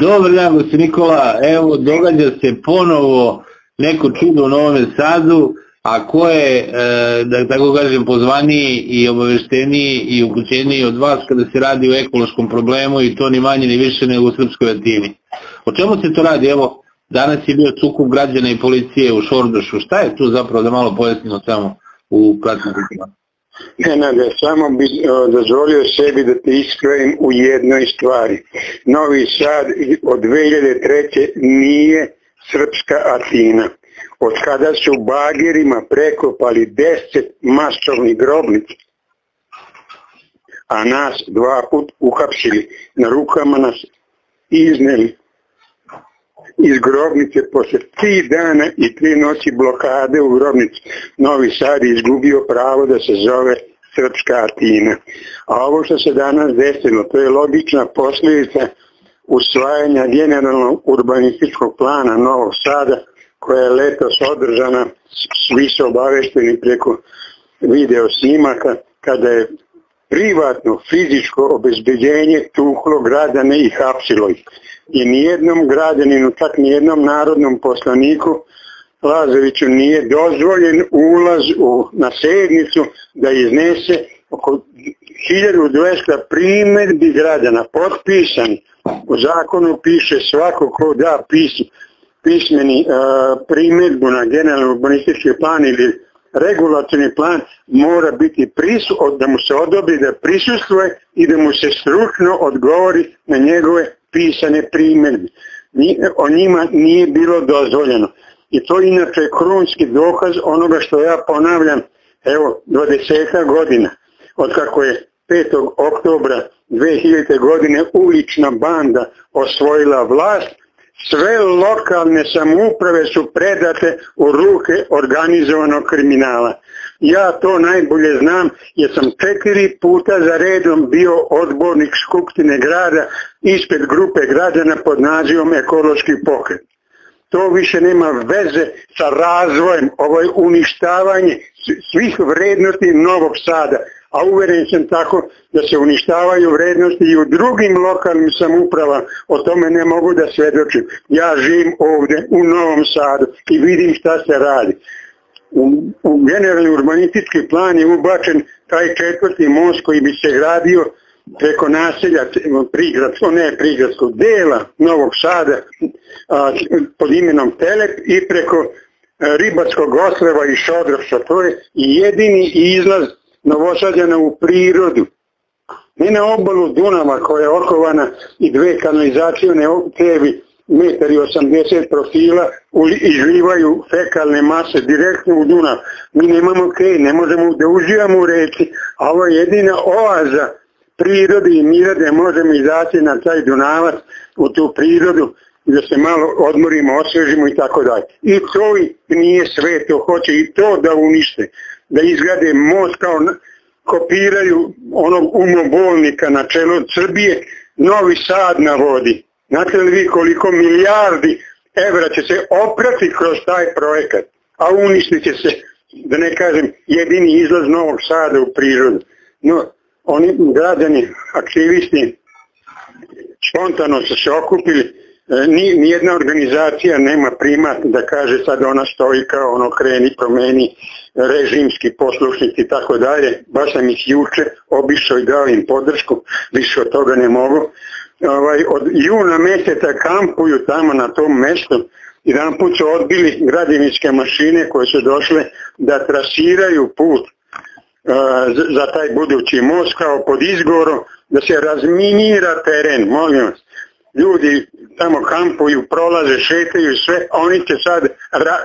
Dobar dan, gospodin Nikola. Evo, događa se ponovo neko čudo u Novom Sadu, a ko je, e, da tako kažem, pozvaniji i obavešteniji i uključeniji od vas kada se radi o ekološkom problemu i to ni manje ni više nego u Srpskoj Atini. O čemu se to radi? Evo, danas je bio cukup građana i policije u Šordošu. Šta je tu zapravo da malo pojasnimo samo u kratkom Nenade, samo bi dozvolio sebi da te ispravim u jednoj stvari. Novi Sad od 2003. nije srpska Atina. Od kada su bagerima prekopali deset masovnih grobnica, a nas dva put uhapsili, na rukama nas izneli iz grobnice posle tri dana i tri noći blokade u grobnici. Novi Sad izgubio pravo da se zove Srpska Atina. A ovo što se danas desilo, to je logična posljedica usvajanja generalnog urbanističkog plana Novog Sada, koja je letos održana, svi su obavešteni preko video snimaka, kada je privatno fizičko obezbeđenje tuhlo gradane i hapsilo ih i nijednom građaninu, čak nijednom narodnom poslaniku Lazoviću nije dozvoljen ulaz u, na sednicu da iznese oko 1200 primjedbi građana, potpisan. U zakonu piše svako ko da pis, pismeni uh, primjedbu na generalni urbanistički plan ili regulatorni plan mora biti prisu, da mu se odobri da prisustuje i da mu se stručno odgovori na njegove pisane primjedbe. O njima nije bilo dozvoljeno. I to inače je krunski dokaz onoga što ja ponavljam, evo, 20 godina, od kako je 5. oktobra 2000. godine ulična banda osvojila vlast, sve lokalne samouprave su predate u ruke organizovanog kriminala. Ja to najbolje znam jer sam četiri puta za redom bio odbornik Skupštine grada ispred grupe građana pod nazivom Ekološki pokret. To više nema veze sa razvojem, ovo je uništavanje svih vrednosti Novog Sada, a uveren sam tako da se uništavaju vrednosti i u drugim lokalnim samouprava, o tome ne mogu da svjedočim. Ja živim ovdje u Novom Sadu i vidim šta se radi u, u generalni urbanistički plan je ubačen taj četvrti most koji bi se gradio preko naselja prigradskog, ne prigradskog dela Novog Sada pod imenom Telep i preko a, Ribarskog ostrava i Šodrovša. To je jedini izlaz Novosadjana u prirodu. Ne na obalu Dunava koja je okovana i dve kanalizacijone tevi metar i 80 profila izlivaju fekalne mase direktno u Dunav. Mi nemamo kej, ne možemo da uživamo u reci, a ovo je jedina oaza prirode i mira da možemo izaći na taj Dunavac u tu prirodu da se malo odmorimo, osvežimo i tako dalje. I to nije sve, to hoće i to da unište, da izgrade most kao kopiraju onog umobolnika na čelu Srbije, Novi Sad na vodi Znate li vi koliko milijardi evra će se oprati kroz taj projekat, a uništit će se, da ne kažem, jedini izlaz Novog Sada u prirodu. No, oni građani, aktivisti, spontano su se okupili, e, nijedna organizacija nema primat da kaže sad ona stoji kao ono kreni, promeni, režimski poslušnici i tako dalje. Baš sam ih juče obišao i dao im podršku, više od toga ne mogu ovaj, od juna mjeseca kampuju tamo na tom mjestu i jedan put su odbili gradivničke mašine koje su došle da trasiraju put uh, za taj budući most kao pod izgorom da se razminira teren, molim vas. Ljudi tamo kampuju, prolaze, šetaju sve, oni će sad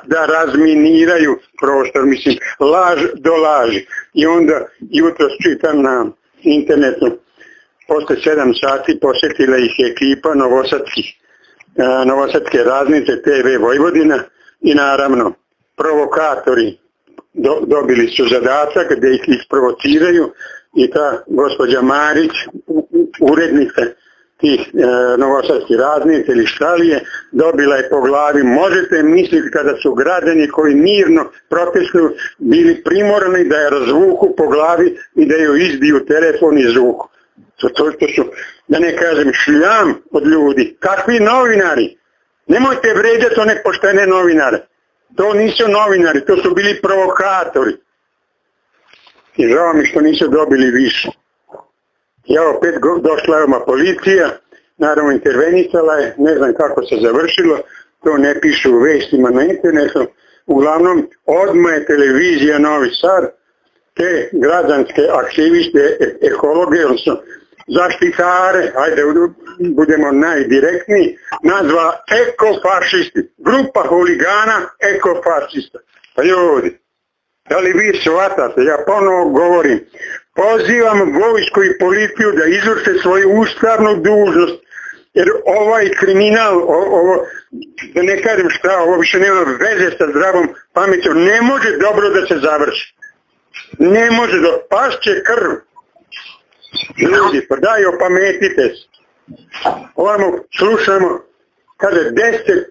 da razminiraju prostor, mislim, laž do laži. I onda jutro čitam na internetu posle 7 sati posjetila ih ekipa Novosadskih, Novosadske raznice TV Vojvodina i naravno provokatori do, dobili su zadatak gdje ih isprovociraju i ta gospođa Marić, urednica tih e, novosadskih raznice ili štalije, dobila je po glavi. Možete misliti kada su građani koji mirno protestuju bili primorani da je razvuku po glavi i da ju izbiju telefon i zvuku To, to, to su, da ne kažem, šljam od ljudi. Kakvi novinari? Nemojte vređati one poštene novinare. To nisu novinari, to su bili provokatori. I žao mi što nisu dobili više. Ja opet došla je policija, naravno intervenisala je, ne znam kako se završilo, to ne pišu u vestima na internetu. Uglavnom, odmah je televizija Novi Sad, te građanske aktiviste, e, ekologe, odnosno zaštitare, ajde budemo najdirektniji, nazva ekofašisti. Grupa huligana ekofašista. Pa ljudi, da li vi shvatate, ja ponovo govorim, pozivam vojsku i policiju da izvrše svoju ustavnu dužnost, jer ovaj kriminal, ovo, da ne kažem šta, ovo više nema veze sa zdravom pamećom, ne može dobro da se završi. Ne može da pašće krv. Ljudi, pa daj opametite se. Ovamo slušamo, kaže, deset e,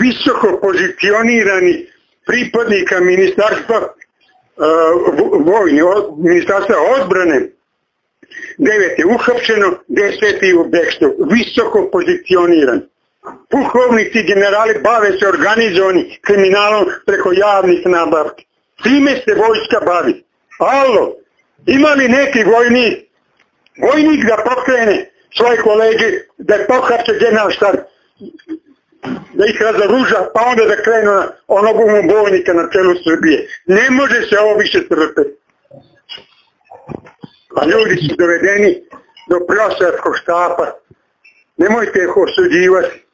visoko pozicionirani pripadnika ministarstva uh, vojne, ministarstva odbrane, devet je uhapšeno, deset je u bekstu, visoko pozicioniran. Puhovnici generali bave se organizovani kriminalom preko javnih nabavki. Time se vojska bavi. Alo, ima li neki vojnik, vojnik da pokrene svoje kolege, da je pohapće general štab, da ih razoruža, pa onda da krenu na onog umobojnika na čelu Srbije. Ne može se ovo više trpeti. A ljudi su dovedeni do prosvetskog štapa. Nemojte ih osuđivati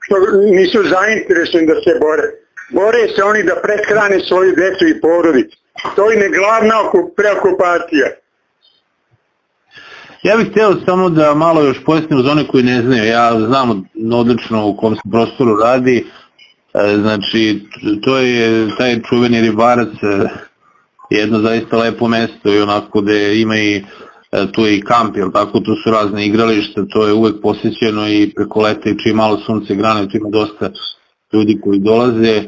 što nisu zainteresni da se bore. Bore se oni da prehrane svoju decu i porodicu. To im je glavna preokupacija. Ja bih htio samo da malo još pojasnim za one koji ne znaju. Ja znam odlično u kom se prostoru radi. E, znači, to je taj čuveni ribarac e, jedno zaista lepo mesto i onako gde ima i e, tu je i kamp, jel tako, tu su razne igrališta, to je uvek posjećeno i preko leta i čim malo sunce grane, tu ima dosta ljudi koji dolaze.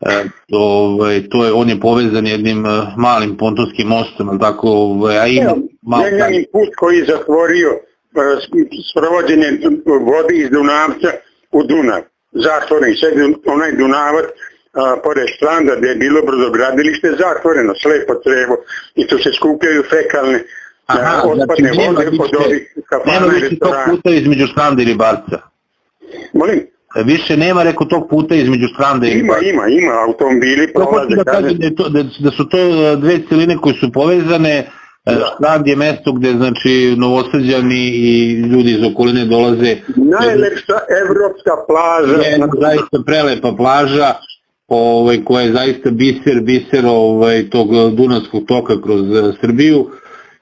E, ovaj, to je, on je povezan jednim e, malim pontonskim mostom, tako, ovaj, a ima... Malo, Njenim put koji je zatvorio e, sprovođenje vode iz Dunavca u Dunav, zatvoren, sad onaj Dunavac, a, pored stranda gde je bilo brodogradilište zatvoreno, slepo trevo i tu se skupljaju fekalne Aha, otpadne znači, vode od ovih kafana i restorana. Nema puta između stranda i ribarca. Molim? Više nema reko tog puta između stranda i Ima, ima, ima, automobili prolaze. Da, kaže, da, to, da, da su to e, dve celine koje su povezane, e, da. strand je mesto gde znači novosađani i ljudi iz okoline dolaze. Najlepša evropska plaža. Je zaista prelepa plaža ovaj, koja je zaista biser, biser ovaj, tog Dunavskog toka kroz e, Srbiju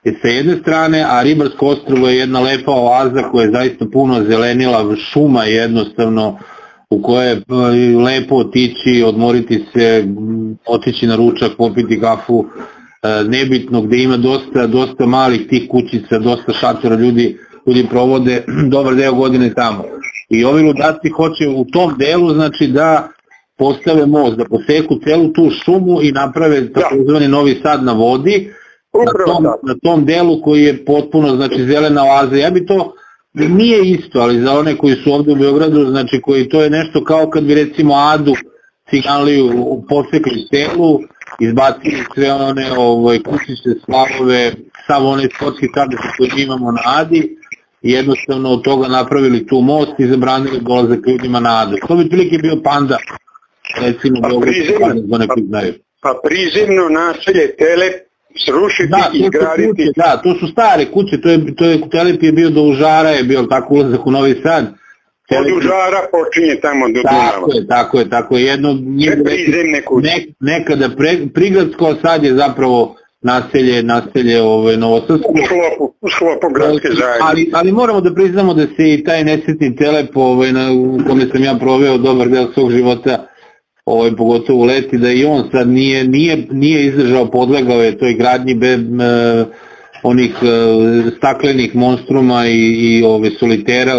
je sa jedne strane, a Ribarsko ostrovo je jedna lepa oaza koja je zaista puno zelenila, šuma jednostavno u koje je lepo otići, odmoriti se, otići na ručak, popiti kafu, e, nebitno gde ima dosta, dosta malih tih kućica, dosta šatora ljudi, ljudi provode dobar deo godine tamo. I ovi ludaci hoće u tom delu znači da postave most, da poseku celu tu šumu i naprave takozvani novi sad na vodi, na tom, na tom delu koji je potpuno znači zelena oaza. Ja bi to nije isto, ali za one koji su ovde u Beogradu, znači koji to je nešto kao kad bi recimo Adu signaliju posekli selu, izbacili sve one ovaj, slavove, sav one sportski sadržaj koji imamo na Adi i jednostavno od toga napravili tu most i zabranili dolazak ljudima na Adu. To bi prilike bio panda, recimo pa Beogradu, neki znaju. Pa prizemno naselje Telep srušiti da, i izgraditi. Kuće, da, to su stare kuće, to je, to je Telep je bio do Užara, je bio tako ulazak u Novi Sad. Od Užara počinje tamo do Dunava. Tako je, tako je, tako je. Jedno, prizemne kuće. Ne, nekada pre, prigradsko, sad je zapravo naselje, naselje ovaj, Novosadsko. U sklopu, u sklopu gradske zajednice. Ali, ali moramo da priznamo da se i taj nesretni Telep ovaj, na, u kome sam ja proveo dobar deo svog života ovaj, pogotovo u leti, da i on sad nije, nije, nije izdržao, podlegao je toj gradnji be, e, onih e, staklenih monstruma i, i ove solitera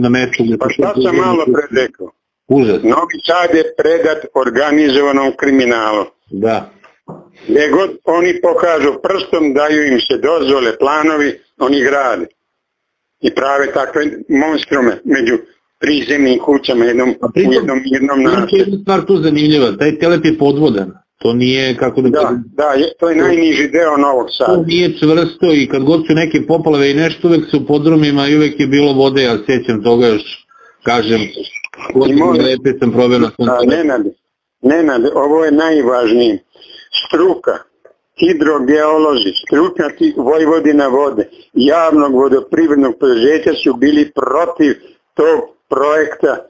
na mestu. Pa šta sam malo pre rekao? Užas. Novi Sad je predat organizovanom kriminalu. Da. Gdje god oni pokažu prstom, daju im se dozvole, planovi, oni grade. I prave takve monstrume među prizemnim kućama jednom, A pritom, u jednom, jednom jedna stvar tu zanimljiva, taj telep je podvodan. To nije, kako da, Da, da, je- to je najniži deo Novog to Sada. nije čvrsto i kad god su neke poplave i nešto, uvek su podrumima i uvek je bilo vode, ja sećam toga još, kažem, godine može- lepe sam probao na. Nenad, Nenad, ovo je najvažnije. Struka, hidrogeolozi, stručnjaci Vojvodina vode, javnog vodoprivrednog preduzeća su bili protiv tog projekta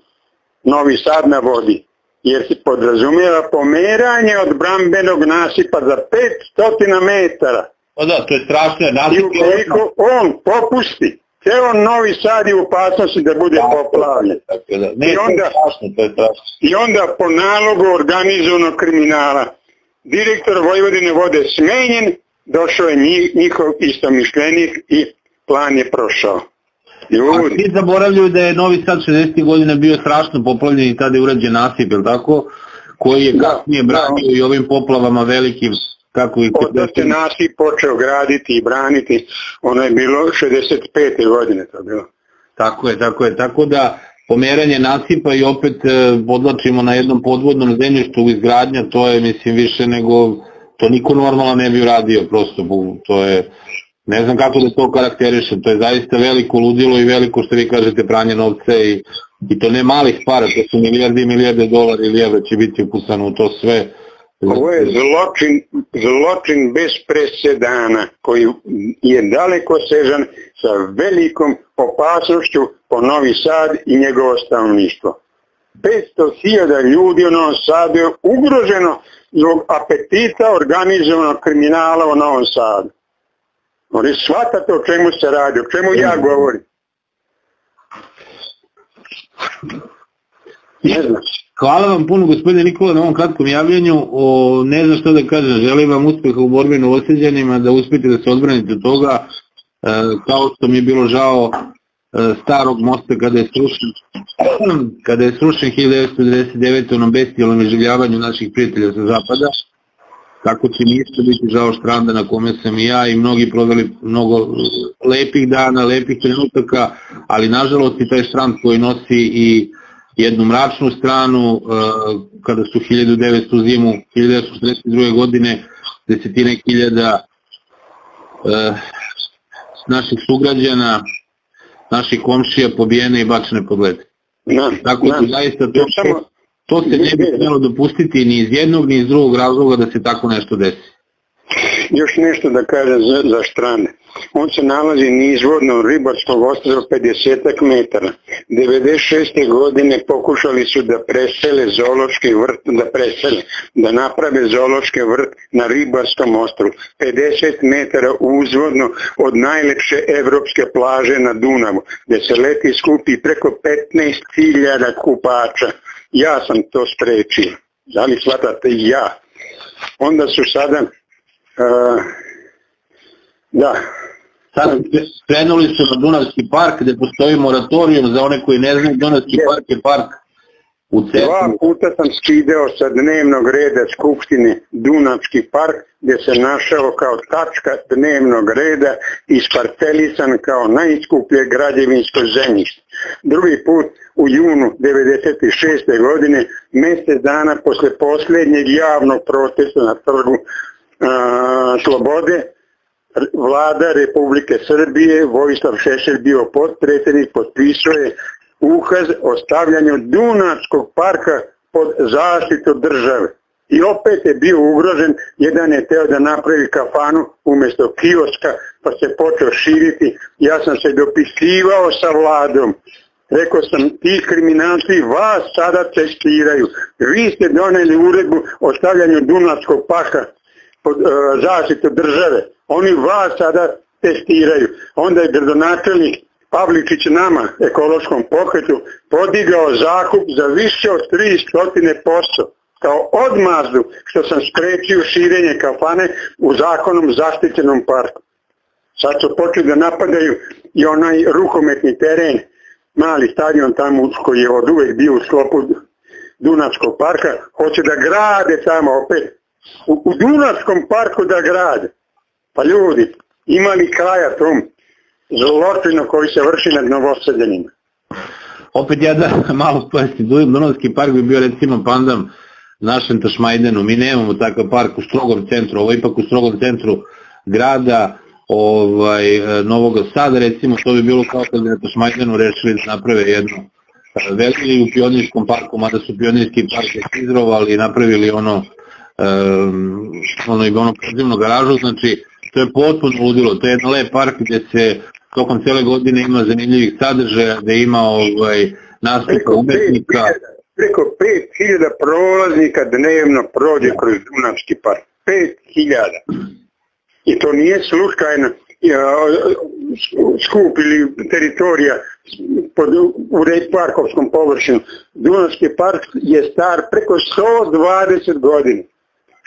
Novi Sad na vodi, jer se podrazumijeva pomeranje od brambenog nasipa za 500 metara. Pa da, to je strašno, I ukoliko on popusti, ceo Novi Sad je u opasnosti da bude poplavljen. I onda-. I po nalogu organizovanog kriminala direktor Vojvodine vode smenjen, došao je nji- njihov istomišljenik i plan je prošao. A Ljudi, svi zaboravljaju da je Novi Sad 60. godina bio strašno poplavljen i tada je urađen nasip, jel tako? Koji je kasnije da. branio i ovim poplavama velikim, kako ih... od da se nasip počeo graditi i braniti, ono je bilo 65. godine to je bilo. Tako je, tako je. Tako da pomeranje nasipa i opet e, podlačimo na jednom podvodnom zemljištu u izgradnja, to je mislim više nego, to niko normalno ne bi uradio prosto, to je, ne znam kako da to karakterišem, to je zaista veliko ludilo i veliko što vi kažete pranje novca i, i to ne malih para, to su milijarde i milijarde dolara ili evra će biti upucano u to sve. Ovo je zločin, zločin bez presedana koji je daleko sežan sa velikom opasnošću po Novi Sad i njegovo stanovništvo. 500.000 ljudi u Novom Sadu je ugroženo zbog apetita organizovanog kriminala u Novom Sadu. Oni shvatate o čemu se radi, o čemu ja govorim. Ne znam. Hvala vam puno gospodine Nikola na ovom kratkom javljanju. O, ne znam što da kažem, želim vam uspeha u borbi na osjeđanima, da uspete da se odbranite od toga, e, kao što mi je bilo žao e, starog mosta kada je srušen, kada je srušen 1999. u onom bestijalnom iživljavanju naših prijatelja sa zapada. Tako će mi isto biti žao štranda na kome sam i ja i mnogi proveli mnogo lepih dana, lepih trenutaka, ali nažalost i taj štrand koji nosi i jednu mračnu stranu, e, kada su 1900 zimu, 1942. godine, desetine hiljada e, naših sugrađana, naših komšija pobijene i bačene pod led. Da, Tako da zaista to, to se ne bi smjelo dopustiti ni iz jednog ni iz drugog razloga da se tako nešto desi. Još nešto da kažem za, štrane. On se nalazi nizvodno od ribarskog ostrava 50 metara. 96. godine pokušali su da presele zoološki vrt, da presele, da naprave zoološki vrt na ribarskom ostrovu. 50 metara uzvodno od najlepše evropske plaže na Dunavu, gde se leti skupi preko 15.000 kupača. Ja sam to sprečio. Da li shvatate ja? Onda su sada Uh, da, Sad krenuli su na Dunavski park gde postoji moratorijum za one koji ne znaju Dunavski park je park u dva centru. puta sam skidao sa dnevnog reda Skupštine Dunavski park gdje se našao kao tačka dnevnog reda isparcelisan kao najskuplje građevinsko zemljište. Drugi put u junu 96. godine, mjesec dana posle posljednjeg javnog protesta na trgu Slobode, vlada Republike Srbije, Vojislav Šešelj bio potpredsjednik, potpisao je ukaz o stavljanju Dunavskog parka pod zaštitu države. I opet je bio ugrožen, jedan je teo da napravi kafanu umjesto kioska, pa se počeo širiti. Ja sam se dopisivao sa vladom. Rekao sam, ti kriminalci vas sada testiraju. Vi ste doneli uredbu o stavljanju Dunavskog parka pod uh, zaštitu države. Oni vas sada testiraju. Onda je gradonačelnik Pavličić nama, ekološkom pokretu, podigao zakup za više od 300% kao odmazdu što sam sprečio širenje kafane u zakonom zaštićenom parku. Sad su počeli da napadaju i onaj rukometni teren, mali stadion tamo koji je od uvek bio u sklopu Dunavskog parka, hoće da grade tamo opet u, Dunavskom parku da grade. Pa ljudi, imali kraja tom zločinu koji se vrši nad novoseljenima. Opet ja da malo pojasnim, Dunavski park bi bio recimo pandam našem Tašmajdenu, mi nemamo takav park u strogom centru, ovo je ipak u strogom centru grada, ovaj, Novog Sada, recimo, to bi bilo kao kad bi na Tašmajdenu rešili da naprave jednu e, veliki u pionirskom parku, mada su pionirski park izrovali i napravili ono um, ono, ono pozivno garažu, znači to je potpuno ludilo, to je jedan lep park gde se tokom cele godine ima zanimljivih sadržaja, gde ima ovaj, nastupa umetnika. Preko 5000 prolaznika dnevno prođe kroz Dunavski park. 5000. I to nije slučajno skup ili teritorija pod, u parkovskom površinu. Dunavski park je star preko 120 godina.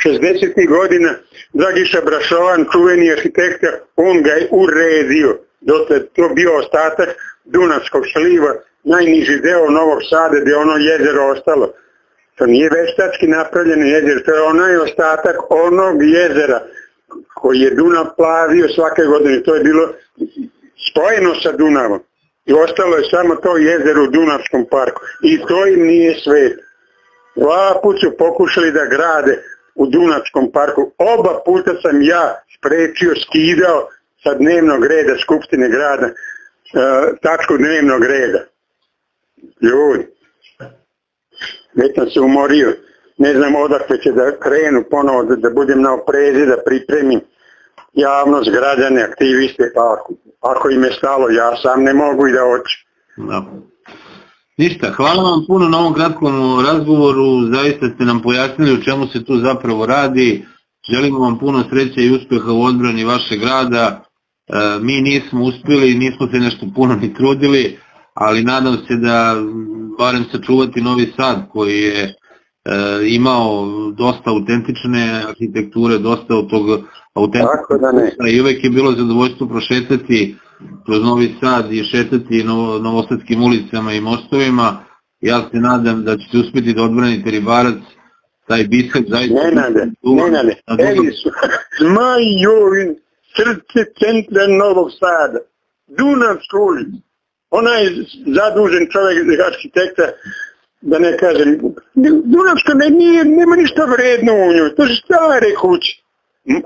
60. godina Dragiša Brašovan, čuveni arhitekta, on ga je uredio. Dotle to bio ostatak Dunavskog sliva, najniži deo Novog Sada gdje ono jezero ostalo. To nije veštački napravljeno jezero, to je onaj ostatak onog jezera koji je Dunav plavio svake godine. To je bilo spojeno sa Dunavom. I ostalo je samo to jezero u Dunavskom parku. I to im nije svet. Dva put su pokušali da grade u Dunavskom parku. Oba puta sam ja sprečio, skidao sa dnevnog reda Skupštine grada e, tačku dnevnog reda. Ljudi, već sam se umorio, ne znam odakle će da krenu ponovo, da, budem na oprezi, da pripremim javnost, građane, aktiviste, pa ako, im je stalo, ja sam ne mogu i da oću. Da. Ništa, hvala vam puno na ovom kratkom razgovoru, zaista ste nam pojasnili o čemu se tu zapravo radi, želimo vam puno sreće i uspeha u odbrani vašeg grada, e, mi nismo uspjeli, nismo se nešto puno ni trudili, ali nadam se da barem sačuvati Novi Sad koji je imao dosta autentične arhitekture, dosta od tog autentičnog da i uvek je bilo zadovoljstvo prošetati kroz Novi Sad i šetati novo, novosadskim ulicama i mostovima. Ja se nadam da ćete uspjeti da odbranite ribarac, taj biskak zaista... Ne nade, ne nade, evi su, Majovin, srce centra Novog Sada, Dunavsku ulicu, onaj zadužen čovjek arhitekta, da ne kažem, Dunavska ne, nije, nema ništa vredno u njoj, to su stare kuće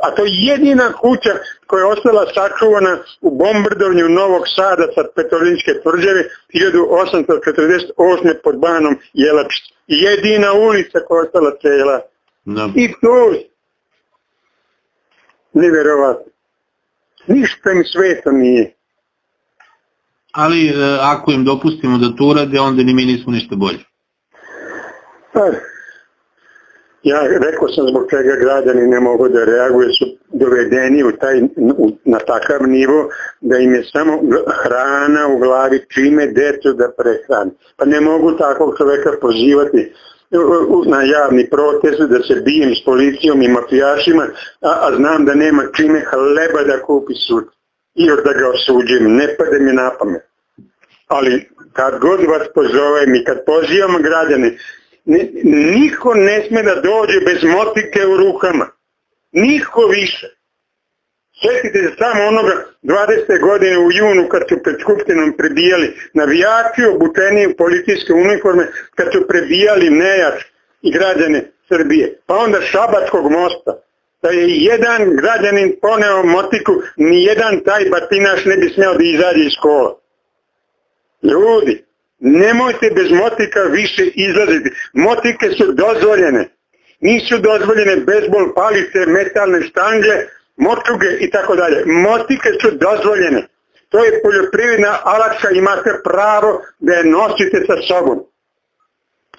a to je jedina kuća koja je ostala sačuvana u bombardovanju Novog Sada sa Petrovinske tvrđave 1848. pod banom Jelačić. Jedina ulica koja je ostala cela. No. I to neverovatno. Ništa im sveta nije. Ali e, ako im dopustimo da to urade, onda ni mi nismo ništa bolje. Pa, Ja rekao sam zbog čega građani ne mogu da reaguju, su dovedeni u taj, na takav nivo da im je samo hrana u glavi čime decu da prehrani. Pa ne mogu takvog čoveka pozivati na javni protest, da se bijem s policijom i mafijašima, a, znam da nema čime hleba da kupi sud. I još da ga osuđujem, ne pade mi na. Ali kad god vas pozovem i kad pozivam građane, niko ne sme da dođe bez motike u rukama. Niko više. Sjetite se samo onoga 20. godine u junu kad su pred skupštinom prebijali navijači obučeni u policijske uniforme, kad su prebijali nejač i građane Srbije. Pa onda Šabatskog mosta. Da je jedan građanin poneo motiku, ni jedan taj batinaš ne bi smeo da izađe iz škola. Ljudi, Nemojte bez motika više izlaziti. Motike su dozvoljene. Nisu dozvoljene bezbol palice, metalne štange, motuge i tako dalje. Motike su dozvoljene. To je poljoprivredna alačka, imate pravo da je nosite sa sobom.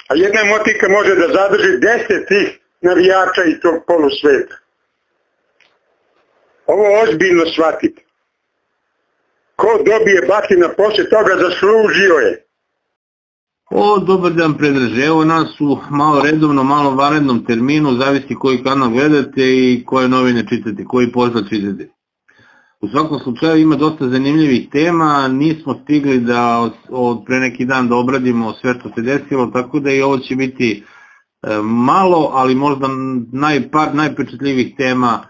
A jedna motika može da zadrži deset tih navijača i tog polusveta. Ovo ozbiljno shvatite. Ko dobije batina posle toga zaslužio je. O, dobar dan predraže, evo nas u malo redovno, malo vanrednom terminu, zavisi koji kanal gledate i koje novine čitate, koji posla čitate. U svakom slučaju ima dosta zanimljivih tema, nismo stigli da od, pre neki dan da obradimo sve što se desilo, tako da i ovo će biti malo, ali možda naj, par najpečetljivih tema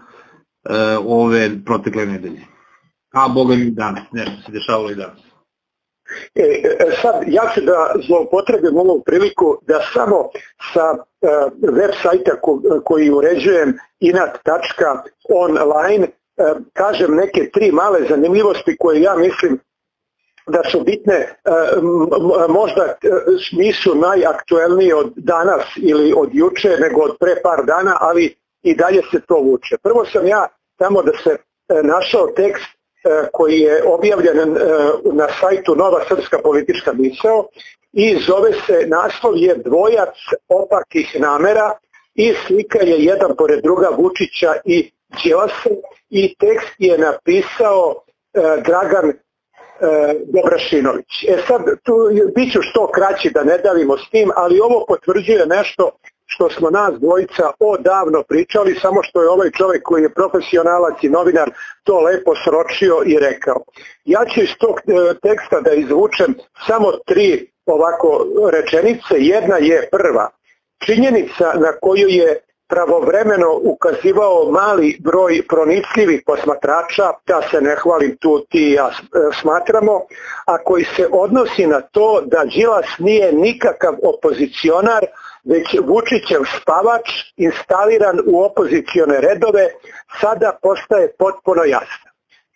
ove protekle nedelje. A boga mi danas, nešto se dešavalo i danas. E, e, sad, ja ću da zloupotrebim ovu priliku da samo sa e, web sajta ko, koji uređujem inat.online kažem neke tri male zanimljivosti koje ja mislim da su bitne, možda nisu najaktuelnije od danas ili od juče, nego od pre par dana, ali i dalje se to vuče. Prvo sam ja tamo da se našao tekst koji je objavljen e, na sajtu Nova srpska politička misao i zove se, naslov je Dvojac opakih namera i slika je jedan pored druga Vučića i Đilasa i tekst je napisao e, Dragan Dobrašinović. E sad, tu bit ću što kraći da ne davimo s tim, ali ovo potvrđuje nešto što smo nas dvojica odavno pričali, samo što je ovaj čovjek koji je profesionalac i novinar to lepo sročio i rekao. Ja ću iz tog e, teksta da izvučem samo tri ovako rečenice. Jedna je prva. Činjenica na koju je pravovremeno ukazivao mali broj pronicljivih posmatrača, da se ne hvalim tu ti ja e, smatramo, a koji se odnosi na to da Đilas nije nikakav opozicionar, već Vučićev spavač instaliran u opozicione redove sada postaje potpuno jasno.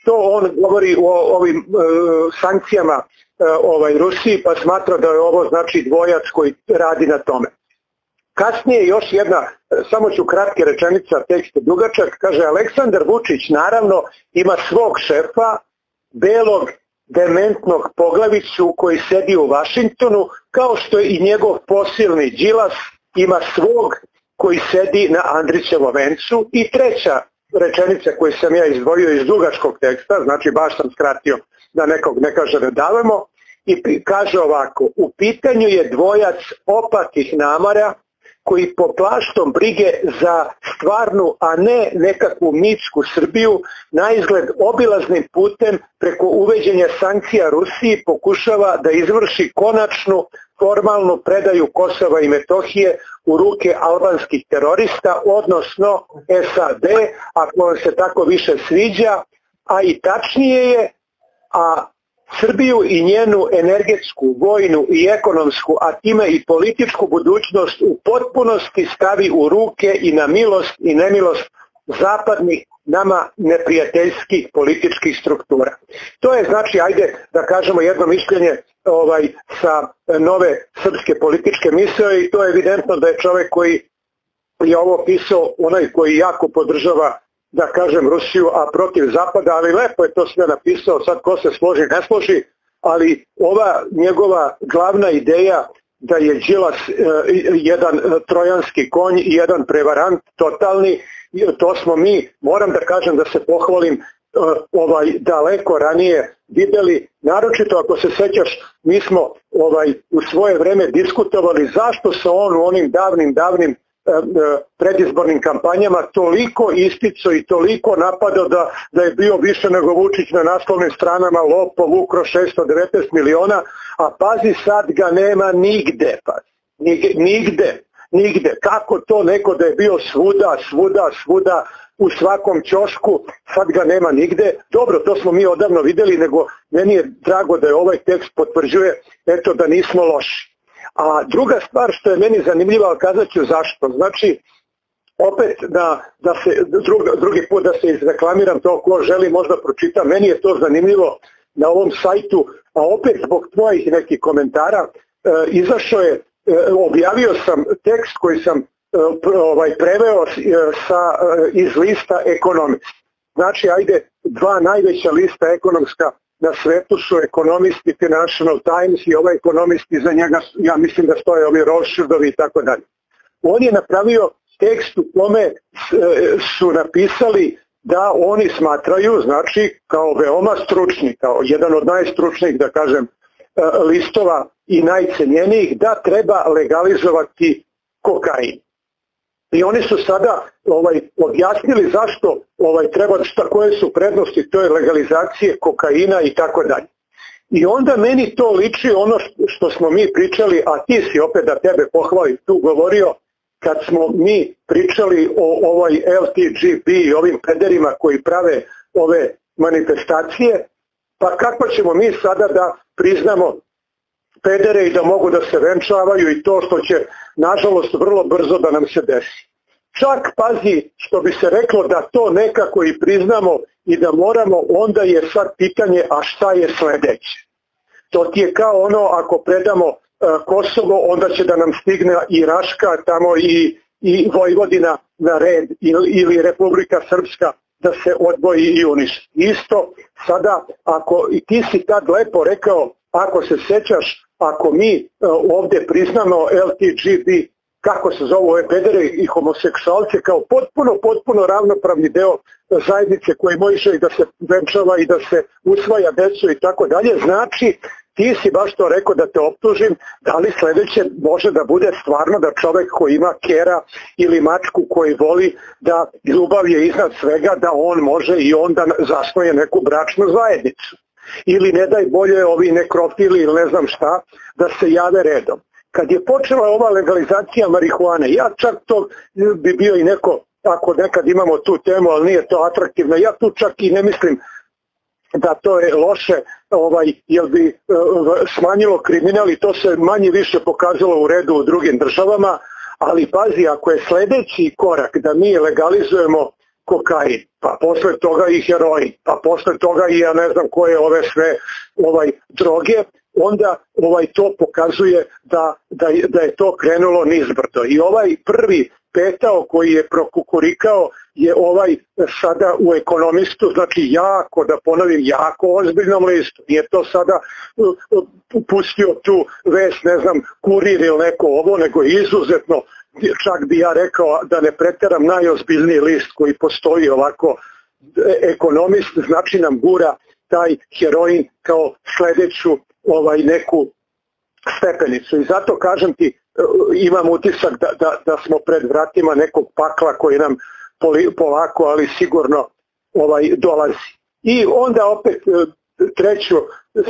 To on govori o ovim e, sankcijama e, ovaj Rusiji pa smatra da je ovo znači dvojac koji radi na tome. Kasnije još jedna, e, samo ću kratke rečenica, tekst dugačak, kaže Aleksandar Vučić naravno ima svog šefa, belog dementnog poglavicu koji sedi u Vašingtonu, kao što i njegov posilni Đilas ima svog koji sedi na Andrićevom vencu. I treća rečenica koju sam ja izdvojio iz dugačkog teksta, znači baš sam skratio da nekog ne kaže da davamo, i kaže ovako, u pitanju je dvojac opakih namara koji po plaštom brige za stvarnu, a ne nekakvu mitsku Srbiju, na izgled obilaznim putem preko uveđenja sankcija Rusiji pokušava da izvrši konačnu formalnu predaju Kosova i Metohije u ruke albanskih terorista, odnosno SAD, ako vam se tako više sviđa, a i tačnije je, a Srbiju i njenu energetsku, vojnu i ekonomsku, a time i političku budućnost u potpunosti stavi u ruke i na milost i nemilost zapadnih nama neprijateljskih političkih struktura. To je znači, ajde da kažemo jedno mišljenje ovaj, sa nove srpske političke misle i to je evidentno da je čovek koji je ovo pisao, onaj koji jako podržava da kažem Rusiju, a protiv Zapada, ali lepo je to sve napisao, sad ko se složi, ne složi, ali ova njegova glavna ideja da je Đilas e, jedan trojanski konj i jedan prevarant totalni, to smo mi, moram da kažem da se pohvalim, e, ovaj daleko ranije videli, naročito ako se sećaš, mi smo ovaj u svoje vreme diskutovali zašto se on u onim davnim, davnim E, e, predizbornim kampanjama toliko istico i toliko napadao da, da je bio više nego Vučić na naslovnim stranama lopo Vukro 619 miliona, a pazi sad ga nema nigde, pazi. Nigde, nigde. Kako to neko da je bio svuda, svuda, svuda, u svakom ćošku, sad ga nema nigde. Dobro, to smo mi odavno videli, nego meni je drago da je ovaj tekst potvrđuje eto da nismo loši. A druga stvar što je meni zanimljiva, kazat ću zašto. Znači, opet da, da se drugi, drugi put da se izreklamiram to ko želi možda pročita, meni je to zanimljivo na ovom sajtu, a opet zbog tvojih nekih komentara e, izašao je, e, objavio sam tekst koji sam e, ovaj preveo sa iz lista Economist. Znači, ajde, dva najveća lista ekonomska na svetu su ekonomisti Financial Times i ovaj ekonomisti za njega, ja mislim da stoje ovi Rothschildovi i tako dalje. On je napravio tekst u kome e, su napisali da oni smatraju, znači kao veoma stručni, kao jedan od najstručnijih, da kažem, e, listova i najcenjenijih, da treba legalizovati kokain. I oni su sada ovaj objasnili zašto ovaj treba šta koje su prednosti to je legalizacije kokaina i tako dalje. I onda meni to liči ono što smo mi pričali, a ti si opet da tebe pohvali tu govorio kad smo mi pričali o ovoj LTGB i ovim pederima koji prave ove manifestacije, pa kako ćemo mi sada da priznamo pedere i da mogu da se venčavaju i to što će nažalost vrlo brzo da nam se desi. Čak pazi što bi se reklo da to nekako i priznamo i da moramo, onda je sad pitanje a šta je sledeće. To ti je kao ono ako predamo e, Kosovo onda će da nam stigne i Raška tamo i, Vojvodina na red ili, Republika Srpska da se odboji i uništi. Isto sada ako i ti si tad lepo rekao ako se sećaš ako mi e, ovde priznamo LTGB kako se zovu ove pedere i homoseksualce kao potpuno, potpuno ravnopravni deo zajednice koji može i da se venčava i da se usvaja decu i tako dalje, znači ti si baš to rekao da te optužim, da li sledeće može da bude stvarno da čovek koji ima kera ili mačku koji voli da ljubav je iznad svega, da on može i onda zasnoje neku bračnu zajednicu. Ili ne daj bolje ovi nekrofili ili ne znam šta, da se jave redom. Kad je počela ova legalizacija marihuane, ja čak to bi bio i neko, ako nekad imamo tu temu, ali nije to atraktivno, ja tu čak i ne mislim da to je loše, ovaj, jer bi uh, smanjilo kriminal i to se manje više pokazalo u redu u drugim državama, ali pazi, ako je sledeći korak da mi legalizujemo kokain, pa posle toga i heroin, pa posle toga i ja ne znam koje ove sve ovaj droge, onda ovaj to pokazuje da, da, da je to krenulo nizbrdo. I ovaj prvi petao koji je prokukurikao je ovaj sada u ekonomistu, znači jako, da ponovim, jako ozbiljnom listu. Nije to sada pustio tu ves, ne znam, kurir ili neko ovo, nego izuzetno, čak bi ja rekao da ne preteram najozbiljniji list koji postoji ovako ekonomist, znači nam gura taj heroin kao sledeću ovaj neku stepenicu. I zato kažem ti, imam utisak da, da, da smo pred vratima nekog pakla koji nam polako, ali sigurno ovaj dolazi. I onda opet e, treću,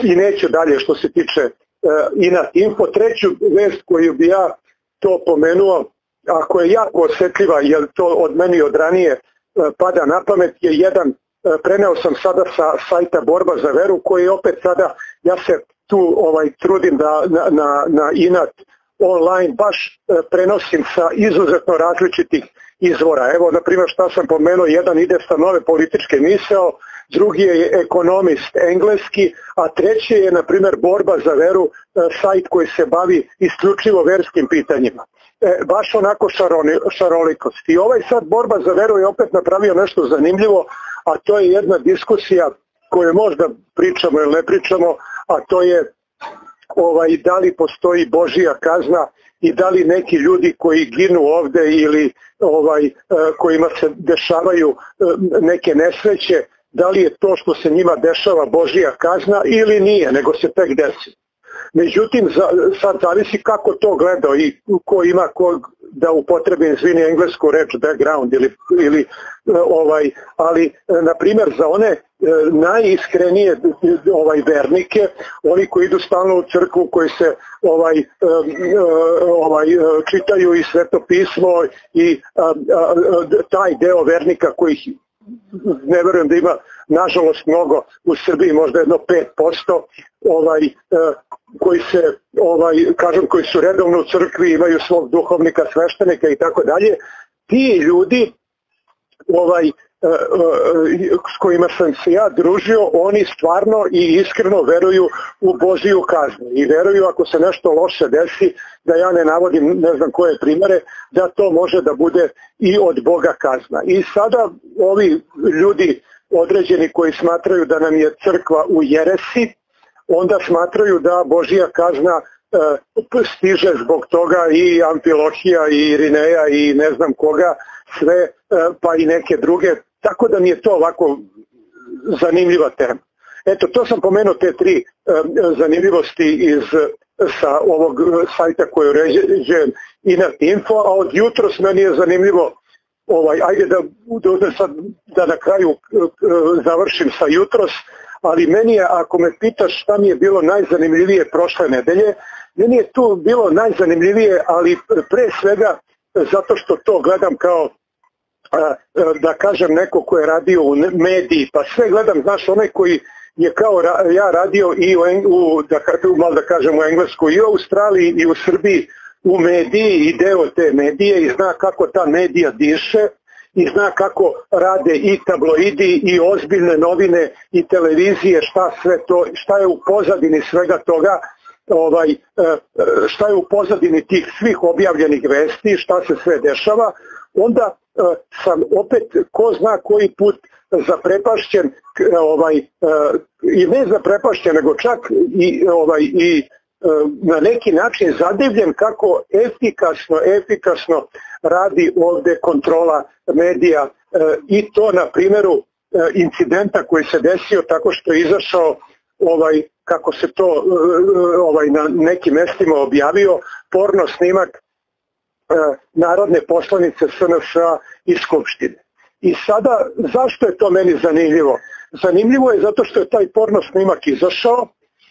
i neću dalje što se tiče uh, INA Info, treću vest koju bi ja to pomenuo, ako je jako osjetljiva, jer to od meni od ranije uh, pada na pamet, je jedan, uh, preneo sam sada sa sajta Borba za veru, koji opet sada, ja se tu ovaj trudim da na, na, na inat online baš prenosim sa izuzetno različitih izvora. Evo, na primjer, šta sam pomenuo, jedan ide sa nove političke misao, drugi je ekonomist engleski, a treći je, na primjer, borba za veru, e, sajt koji se bavi isključivo verskim pitanjima. E, baš onako šarolikost. I ovaj sad borba za veru je opet napravio nešto zanimljivo, a to je jedna diskusija koju možda pričamo ili ne pričamo, a to je ovaj, da li postoji Božija kazna i da li neki ljudi koji ginu ovde ili ovaj, e, kojima se dešavaju neke nesreće, da li je to što se njima dešava Božija kazna ili nije, nego se tek desi. Međutim, sad zavisi kako to gleda i ko ima ko da upotrebi, izvini englesku reč background ili, ili e, ovaj, ali na primjer za one najiskrenije ovaj vernike, oni koji idu stalno u crkvu, koji se ovaj ovaj čitaju i sveto pismo i taj deo vernika koji ne verujem da ima nažalost mnogo u Srbiji, možda jedno 5%, ovaj, koji se, ovaj, kažem, koji su redovno u crkvi, imaju svog duhovnika, sveštenika i tako dalje, ti ljudi ovaj, E, e, s kojima sam se ja družio, oni stvarno i iskreno veruju u Božiju kaznu i veruju ako se nešto loše desi, da ja ne navodim ne znam koje primere, da to može da bude i od Boga kazna. I sada ovi ljudi određeni koji smatraju da nam je crkva u jeresi, onda smatraju da Božija kazna e, stiže zbog toga i Amfilohija i Irineja i ne znam koga, sve e, pa i neke druge Tako da mi je to ovako zanimljiva tema. Eto, to sam pomenuo te tri zanimljivosti iz sa ovog sajta koji uređujem Inert Info, a od jutros meni je zanimljivo ovaj, ajde da, da, sad, da na kraju uh, završim sa jutros, ali meni je, ako me pitaš šta mi je bilo najzanimljivije prošle nedelje, meni je tu bilo najzanimljivije, ali pre svega zato što to gledam kao da kažem neko ko je radio u mediji, pa sve gledam, znaš, onaj koji je kao ja radio i u, da, malo da kažem u Engleskoj i u Australiji i u Srbiji u mediji i deo te medije i zna kako ta medija diše i zna kako rade i tabloidi i ozbiljne novine i televizije, šta sve to, šta je u pozadini svega toga, ovaj, e, šta je u pozadini tih svih objavljenih vesti, šta se sve dešava, onda e, sam opet ko zna koji put zaprepašćen ovaj, e, i ne zaprepašćen nego čak i, ovaj, na neki način zadivljen kako efikasno, efikasno radi ovde kontrola medija i to na primjeru incidenta koji se desio tako što je izašao ovaj kako se to ovaj na nekim mestima objavio porno snimak narodne poslanice SNS iz Skupštine. I sada, zašto je to meni zanimljivo? Zanimljivo je zato što je taj porno snimak izašao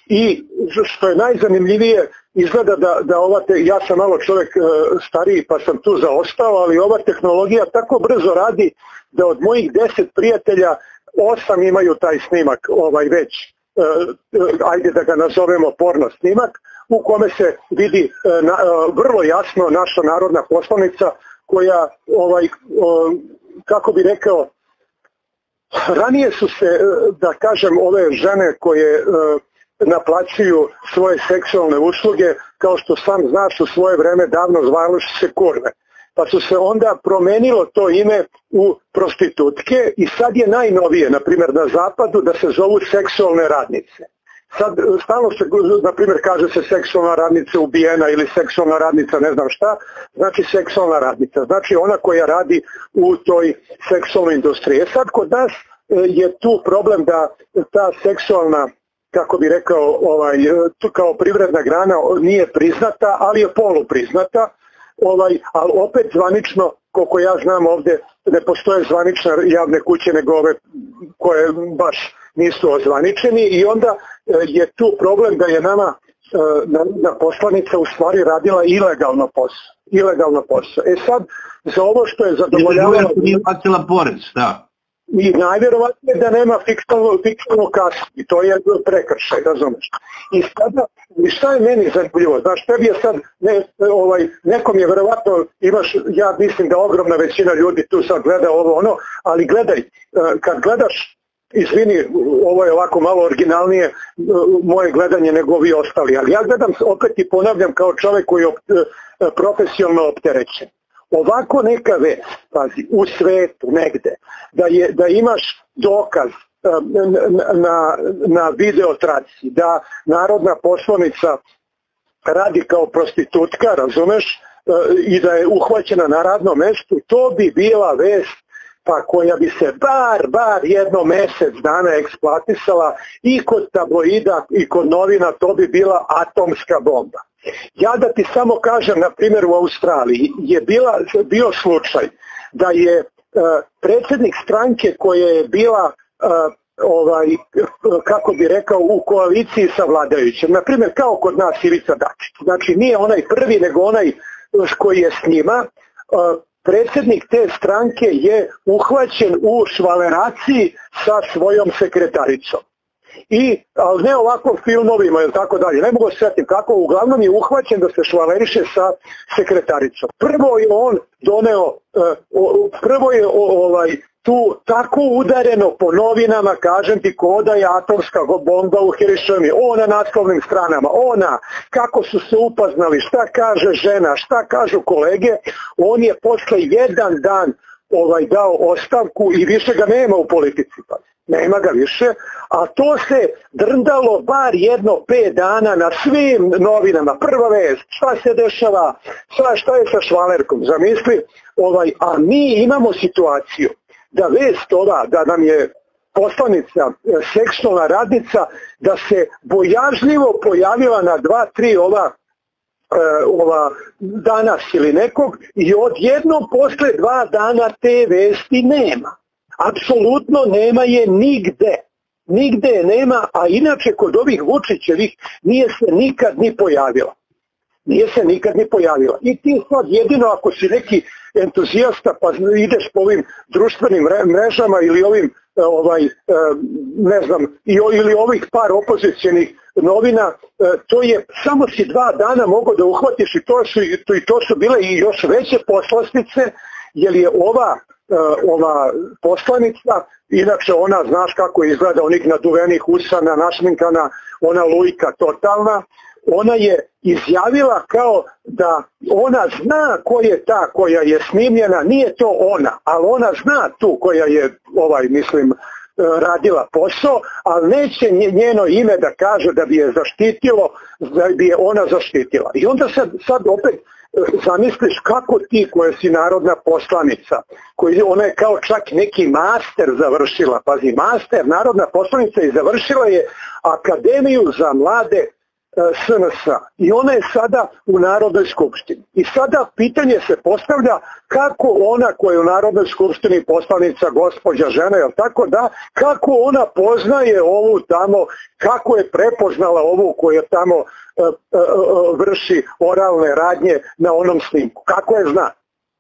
i što je najzanimljivije izgleda da, ova ja sam malo čovjek e, stariji pa sam tu zaostao, ali ova tehnologija tako brzo radi da od mojih deset prijatelja osam imaju taj snimak ovaj već, e, e, ajde da ga nazovemo porno snimak, u kome se vidi na, vrlo jasno naša narodna poslanica koja ovaj, kako bi rekao ranije su se da kažem ove žene koje naplaćuju svoje seksualne usluge, kao što sam znaš u svoje vreme davno zvali se kurve. Pa su se onda promenilo to ime u prostitutke i sad je najnovije, na primjer na zapadu, da se zovu seksualne radnice. Sad stalno se, na primjer, kaže se seksualna radnica ubijena ili seksualna radnica ne znam šta, znači seksualna radnica, znači ona koja radi u toj seksualnoj industriji. E sad kod nas e, je tu problem da ta seksualna kako bi rekao, ovaj, kao privredna grana nije priznata, ali je polu priznata, ovaj, ali opet zvanično, koliko ja znam ovde, ne postoje zvanične javne kuće nego ove koje baš nisu ozvaničeni i onda e, je tu problem da je nama e, na, na poslanica u stvari radila ilegalno posao. Ilegalno posao. E sad, za ovo što je zadovoljavalo... Nije platila porez, da i najvjerovatnije da nema fiksnu, fiksnu kasu i to je prekršaj, razumeš. I sada, i šta je meni zanimljivo, znaš, tebi je sad, ne, ovaj, nekom je verovatno, imaš, ja mislim da ogromna većina ljudi tu sad gleda ovo ono, ali gledaj, e, kad gledaš izvini, ovo je ovako malo originalnije e, moje gledanje nego vi ostali, ali ja gledam opet i ponavljam kao čovjek koji je e, profesionalno opterećen. Ovako neka vest, pazi, u svetu negde, da, je, da imaš dokaz na, na video traci, da narodna poslanica radi kao prostitutka, razumeš, e, i da je uhvaćena na radnom mestu, to bi bila vest pa koja bi se bar, bar jedno mesec dana eksploatisala i kod tabloida i kod novina, to bi bila atomska bomba. Ja da ti samo kažem, na primjer u Australiji je bila, bio slučaj da je uh, predsjednik stranke koja je bila uh, ovaj, kako bi rekao, u koaliciji sa vladajućem. Na primjer, kao kod nas Ivica Dačić. Znači, nije onaj prvi, nego onaj koji je s njima. Predsjednik te stranke je uhvaćen u švaleraciji sa svojom sekretaricom i, ali ne ovako filmovima ili tako dalje, ne mogu se kako, uglavnom je uhvaćen da se švaleriše sa sekretaricom. Prvo je on doneo, e, prvo je ovaj, tu tako udareno po novinama, kažem ti, koda je atomska bomba u Hirošimi, ona na naslovnim stranama, ona, kako su se upaznali, šta kaže žena, šta kažu kolege, on je posle jedan dan ovaj dao ostavku i više ga nema u politici. Pa nema ga više, a to se drndalo bar jedno pet dana na svim novinama. Prva vest, šta se dešava, šta, šta je sa švalerkom, zamisli, ovaj, a mi imamo situaciju da vest ova, da nam je poslanica, e, seksualna radnica, da se bojažljivo pojavila na dva, tri ova e, ova danas ili nekog i odjedno posle dva dana te vesti nema. Apsolutno nema je nigde. Nigde je nema, a inače kod ovih Vučićevih nije se nikad ni pojavila. nije se nikad ni pojavila. I ti sad jedino ako si neki entuzijasta pa ideš po ovim društvenim mrežama ili ovim e, ovaj, e, ne znam, ili ovih par opozicionih novina, e, to je, samo si dva dana mogao da uhvatiš i to su, i to su bile i još veće poslastice, jer je ova ova poslanica, inače ona, znaš kako izgleda, onih naduvenih usana, našminkana, ona lujka totalna, ona je izjavila kao da ona zna ko je ta koja je snimljena, nije to ona, ali ona zna tu koja je, ovaj, mislim, radila posao, ali neće njeno ime da kaže da bi je zaštitilo, da bi je ona zaštitila. I onda sad, sad opet e, zamisliš kako ti koja si narodna poslanica, koji ona je kao čak neki master završila, pazi, master, narodna poslanica i završila je Akademiju za mlade SNS i ona je sada u Narodnoj skupštini. I sada pitanje se postavlja kako ona koja je u Narodnoj skupštini poslanica gospođa žena, jel tako da, kako ona poznaje ovu tamo, kako je prepoznala ovu koja tamo e, e, e, vrši oralne radnje na onom snimku. Kako je zna?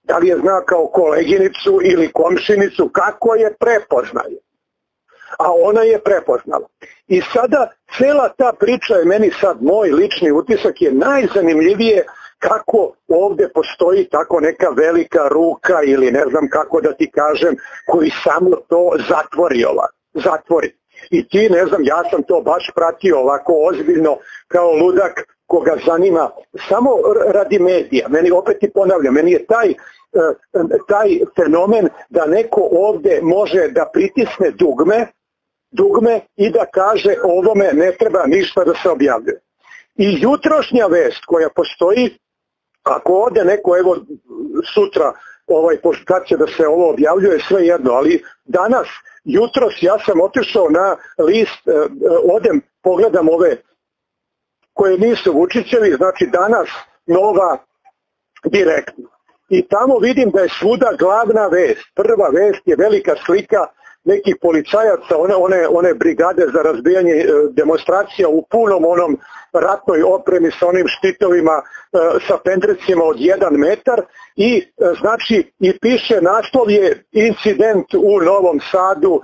Da li je zna kao koleginicu ili komšinicu, kako je prepoznaje? A ona je prepoznala. I sada cela ta priča je meni sad, moj lični utisak je najzanimljivije kako ovdje postoji tako neka velika ruka ili ne znam kako da ti kažem koji samo to zatvori ova, zatvori. I ti ne znam, ja sam to baš pratio ovako ozbiljno kao ludak koga zanima samo radi medija. Meni opet i ponavljam, meni je taj, e, taj fenomen da neko ovdje može da pritisne dugme dugme i da kaže ovome ne treba ništa da se objavljuje. I jutrošnja vest koja postoji, ako ode neko evo sutra ovaj, kad će da se ovo objavljuje sve jedno, ali danas, jutros ja sam otišao na list, eh, odem, pogledam ove koje nisu Vučićevi, znači danas nova direktno. I tamo vidim da je svuda glavna vest. Prva vest je velika slika nekih policajaca, one, one, one brigade za razbijanje e, demonstracija u punom onom ratnoj opremi sa onim štitovima e, sa pendrecima od jedan metar i e, znači i piše naslov je incident u Novom Sadu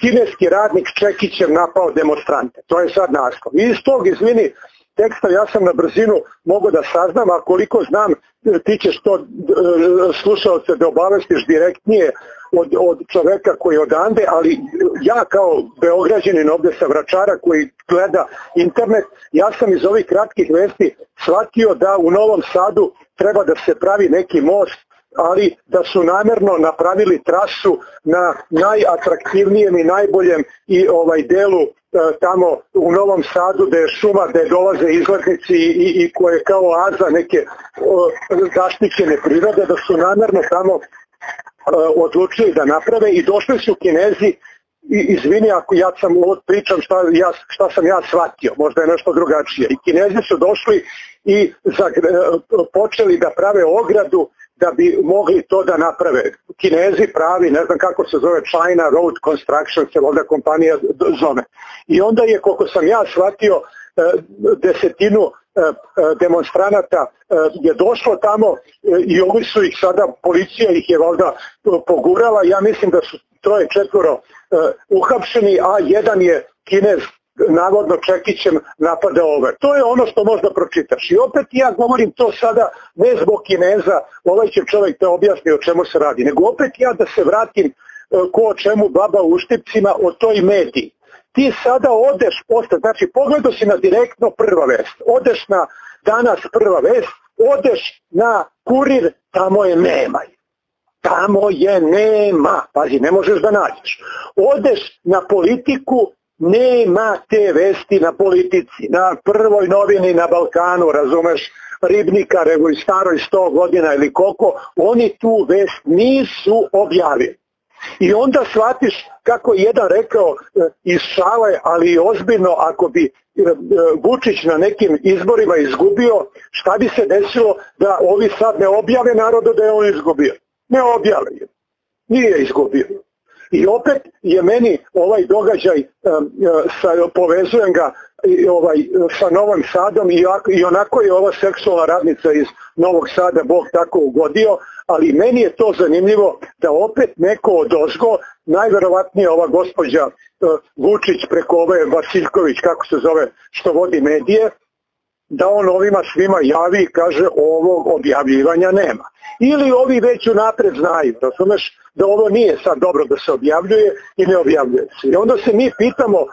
kineski radnik Čekićem napao demonstrante. To je sad naslov. I iz tog, izvini, teksta ja sam na brzinu mogu da saznam, a koliko znam ti ćeš to slušalce da obavestiš direktnije od, od čoveka koji je odande, ali ja kao beograđanin ovdje sa Vračara koji gleda internet, ja sam iz ovih kratkih vesti shvatio da u Novom Sadu treba da se pravi neki most ali da su namjerno napravili trasu na najatraktivnijem i najboljem i ovaj delu e, tamo u Novom Sadu gdje je šuma, gdje dolaze izletnici i, koje kao aza neke zaštićene prirode, da su namjerno tamo E, odlučili da naprave i došli su kinezi i izvini ako ja sam ovo pričam šta sam ja shvatio, možda je nešto drugačije. I kinezi su došli i e, počeli da prave ogradu da bi mogli to da naprave. Kinezi pravi, ne znam kako se zove, China Road Construction se voda kompanija zove. I onda je, koliko sam ja shvatio, e, desetinu E, e, demonstranata je došlo tamo i ovi su ih sada, policija ih je valjda pogurala, ja mislim da su troje četvoro uhapšeni, a jedan je kinez navodno Čekićem napadao ove. To je ono što možda pročitaš. I opet ja govorim to sada ne zbog Kineza, ovaj će čovjek te objasni o čemu se radi, nego opet ja da se vratim ko o čemu baba u štipcima o toj mediji ti sada odeš posle, znači pogledao si na direktno prva vest, odeš na danas prva vest, odeš na kurir, tamo je nema. Tamo je nema, pazi, ne možeš da nađeš. Odeš na politiku, nema te vesti na politici, na prvoj novini na Balkanu, razumeš, ribnika, evo i staroj 100 godina ili koliko, oni tu vest nisu objavili. I onda shvatiš kako je jedan rekao e, iz šale, ali i ozbiljno, ako bi e, e, Vučić na nekim izborima izgubio, šta bi se desilo da ovi sad ne objave narodu da je on izgubio? Ne objave. Nije izgubio. I opet je meni ovaj događaj, povezujem ga ovaj, sa Novom Sadom i, i onako je ova seksualna radnica iz Novog Sada Bog tako ugodio, ali meni je to zanimljivo da opet neko od ozgo, najverovatnije ova gospođa Vučić preko ove Vasiljković, kako se zove, što vodi medije, da on ovima svima javi i kaže ovog objavljivanja nema. Ili ovi već unapred znaju, razumeš, da ovo nije sad dobro da se objavljuje i ne objavljuje se. I onda se mi pitamo, e,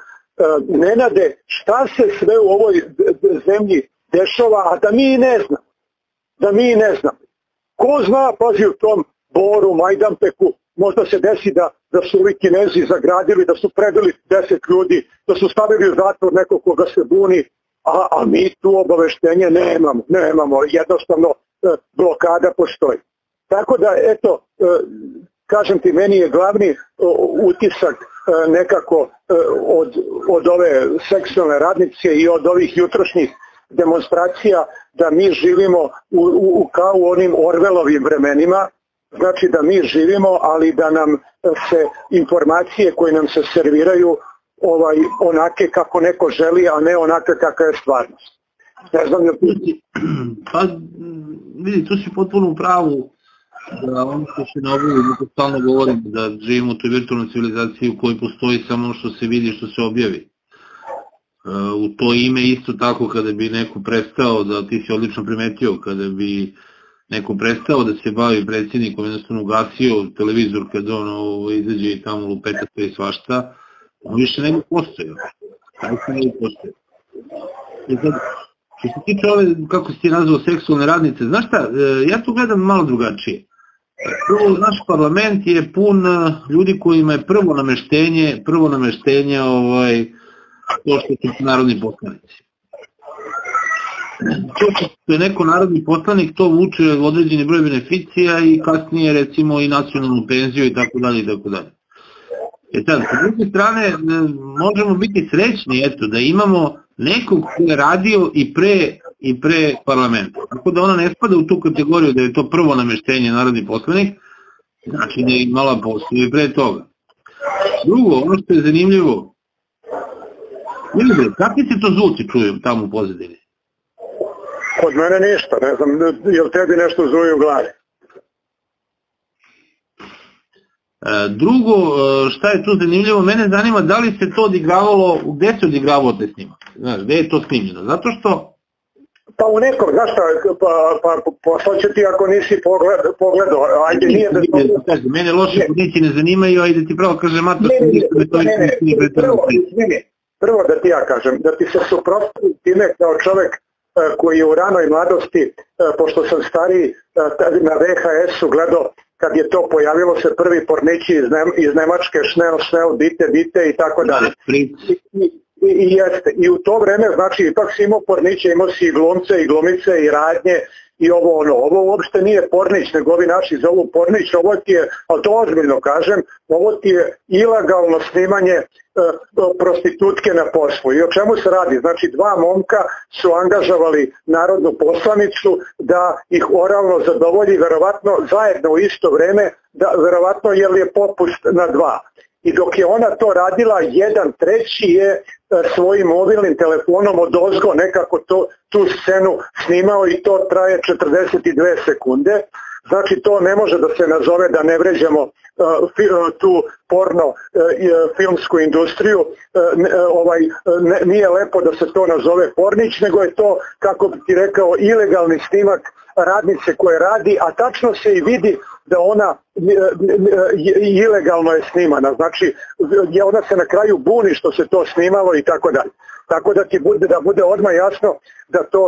Nenade, šta se sve u ovoj zemlji dešava, a da mi ne znamo. Da mi ne znamo. Ko zna, pazi u tom Boru, Majdanpeku, možda se desi da, da su ovi kinezi zagradili, da su predali deset ljudi, da su stavili u zatvor nekog koga se buni, a, mi tu obaveštenje nemamo, nemamo, jednostavno e, blokada postoji. Tako da, eto, e, kažem ti, meni je glavni utisak e, nekako od, ove seksualne radnice i od ovih jutrošnjih demonstracija da mi živimo kao u onim Orvelovim vremenima, znači da mi živimo, ali da nam se informacije koje nam se serviraju ovaj, onake kako neko želi, a ne onake kakva je stvarnost. Ne znam je... Pa, vidi, tu si potpuno u pravu da ono što se na ovu stalno govorim, da živimo u toj virtualnoj civilizaciji u kojoj postoji samo ono što se vidi, što se objavi. E, u to ime isto tako kada bi neko prestao, da ti si odlično primetio, kada bi neko prestao da se bavi predsjednikom, jednostavno ugasio televizor kada ono izađe i tamo lupeta sve i svašta, više ne bi postojao. Taj se ne bi postojao. I sad, što se tiče ove, kako si ti nazvao, seksualne radnice, znaš šta, e, ja to gledam malo drugačije. Prvo, naš parlament je pun e, ljudi kojima je prvo nameštenje, prvo nameštenje ovaj, to što su narodni poslanici. To što je neko narodni poslanik, to vuče određeni broj beneficija i kasnije recimo i nacionalnu penziju i tako dalje i tako dalje. E sad, s druge strane, možemo biti srećni eto, da imamo nekog ko je radio i pre, i pre parlamenta. Tako da ona ne spada u tu kategoriju da je to prvo nameštenje narodni poslanik, znači da je imala posao i pre toga. Drugo, ono što je zanimljivo, Ljubav, kakvi se to zvuci čuju tamo u pozadini? Kod mene ništa, ne znam, jel tebi nešto zuje u glavi? E, drugo, e, šta je tu zanimljivo, mene zanima da li se to odigravalo, gde se odigravalo te snimak, znaš, gde je to snimljeno, zato što... Pa u nekom, znaš šta, pa, pa, pa će ti ako nisi pogled, pogledao, ajde nije da... Ne, mene loše kodici ne zanimaju, ajde ti pravo kaže, mato, ne, ne, ne, prvo, prvo da ti ja kažem, da ti se suprostavim time kao čovek e, koji je u ranoj mladosti, pošto sam stariji, na VHS-u gledao kad je to pojavilo se prvi pornići iz, Nem, iz Nemačke, šnel, šnel, bite, bite i tako dalje. I, jeste. I u to vreme, znači, ipak si imao porniće, imao si i glumce, i glumice, i radnje, i ovo ono, ovo uopšte nije pornić, nego ovi naši zovu pornić, ovo ti je, ali to ozbiljno kažem, ovo ti je ilegalno snimanje e, prostitutke na poslu. I o čemu se radi? Znači dva momka su angažovali narodnu poslanicu da ih oralno zadovolji verovatno zajedno u isto vreme, da, verovatno jer je popust na dva. I dok je ona to radila, jedan treći je svojim mobilnim telefonom od ozgo nekako to, tu scenu snimao i to traje 42 sekunde. Znači to ne može da se nazove da ne vređamo uh, tu porno uh, filmsku industriju. Ovaj, nije lepo da se to nazove pornić, nego je to, kako bi ti rekao, ilegalni snimak radnice koje radi, a tačno se i vidi da ona ilegalno je snimana, znači ona se na kraju buni što se to snimalo i tako dalje. Tako da ti bude, da bude odmah jasno da to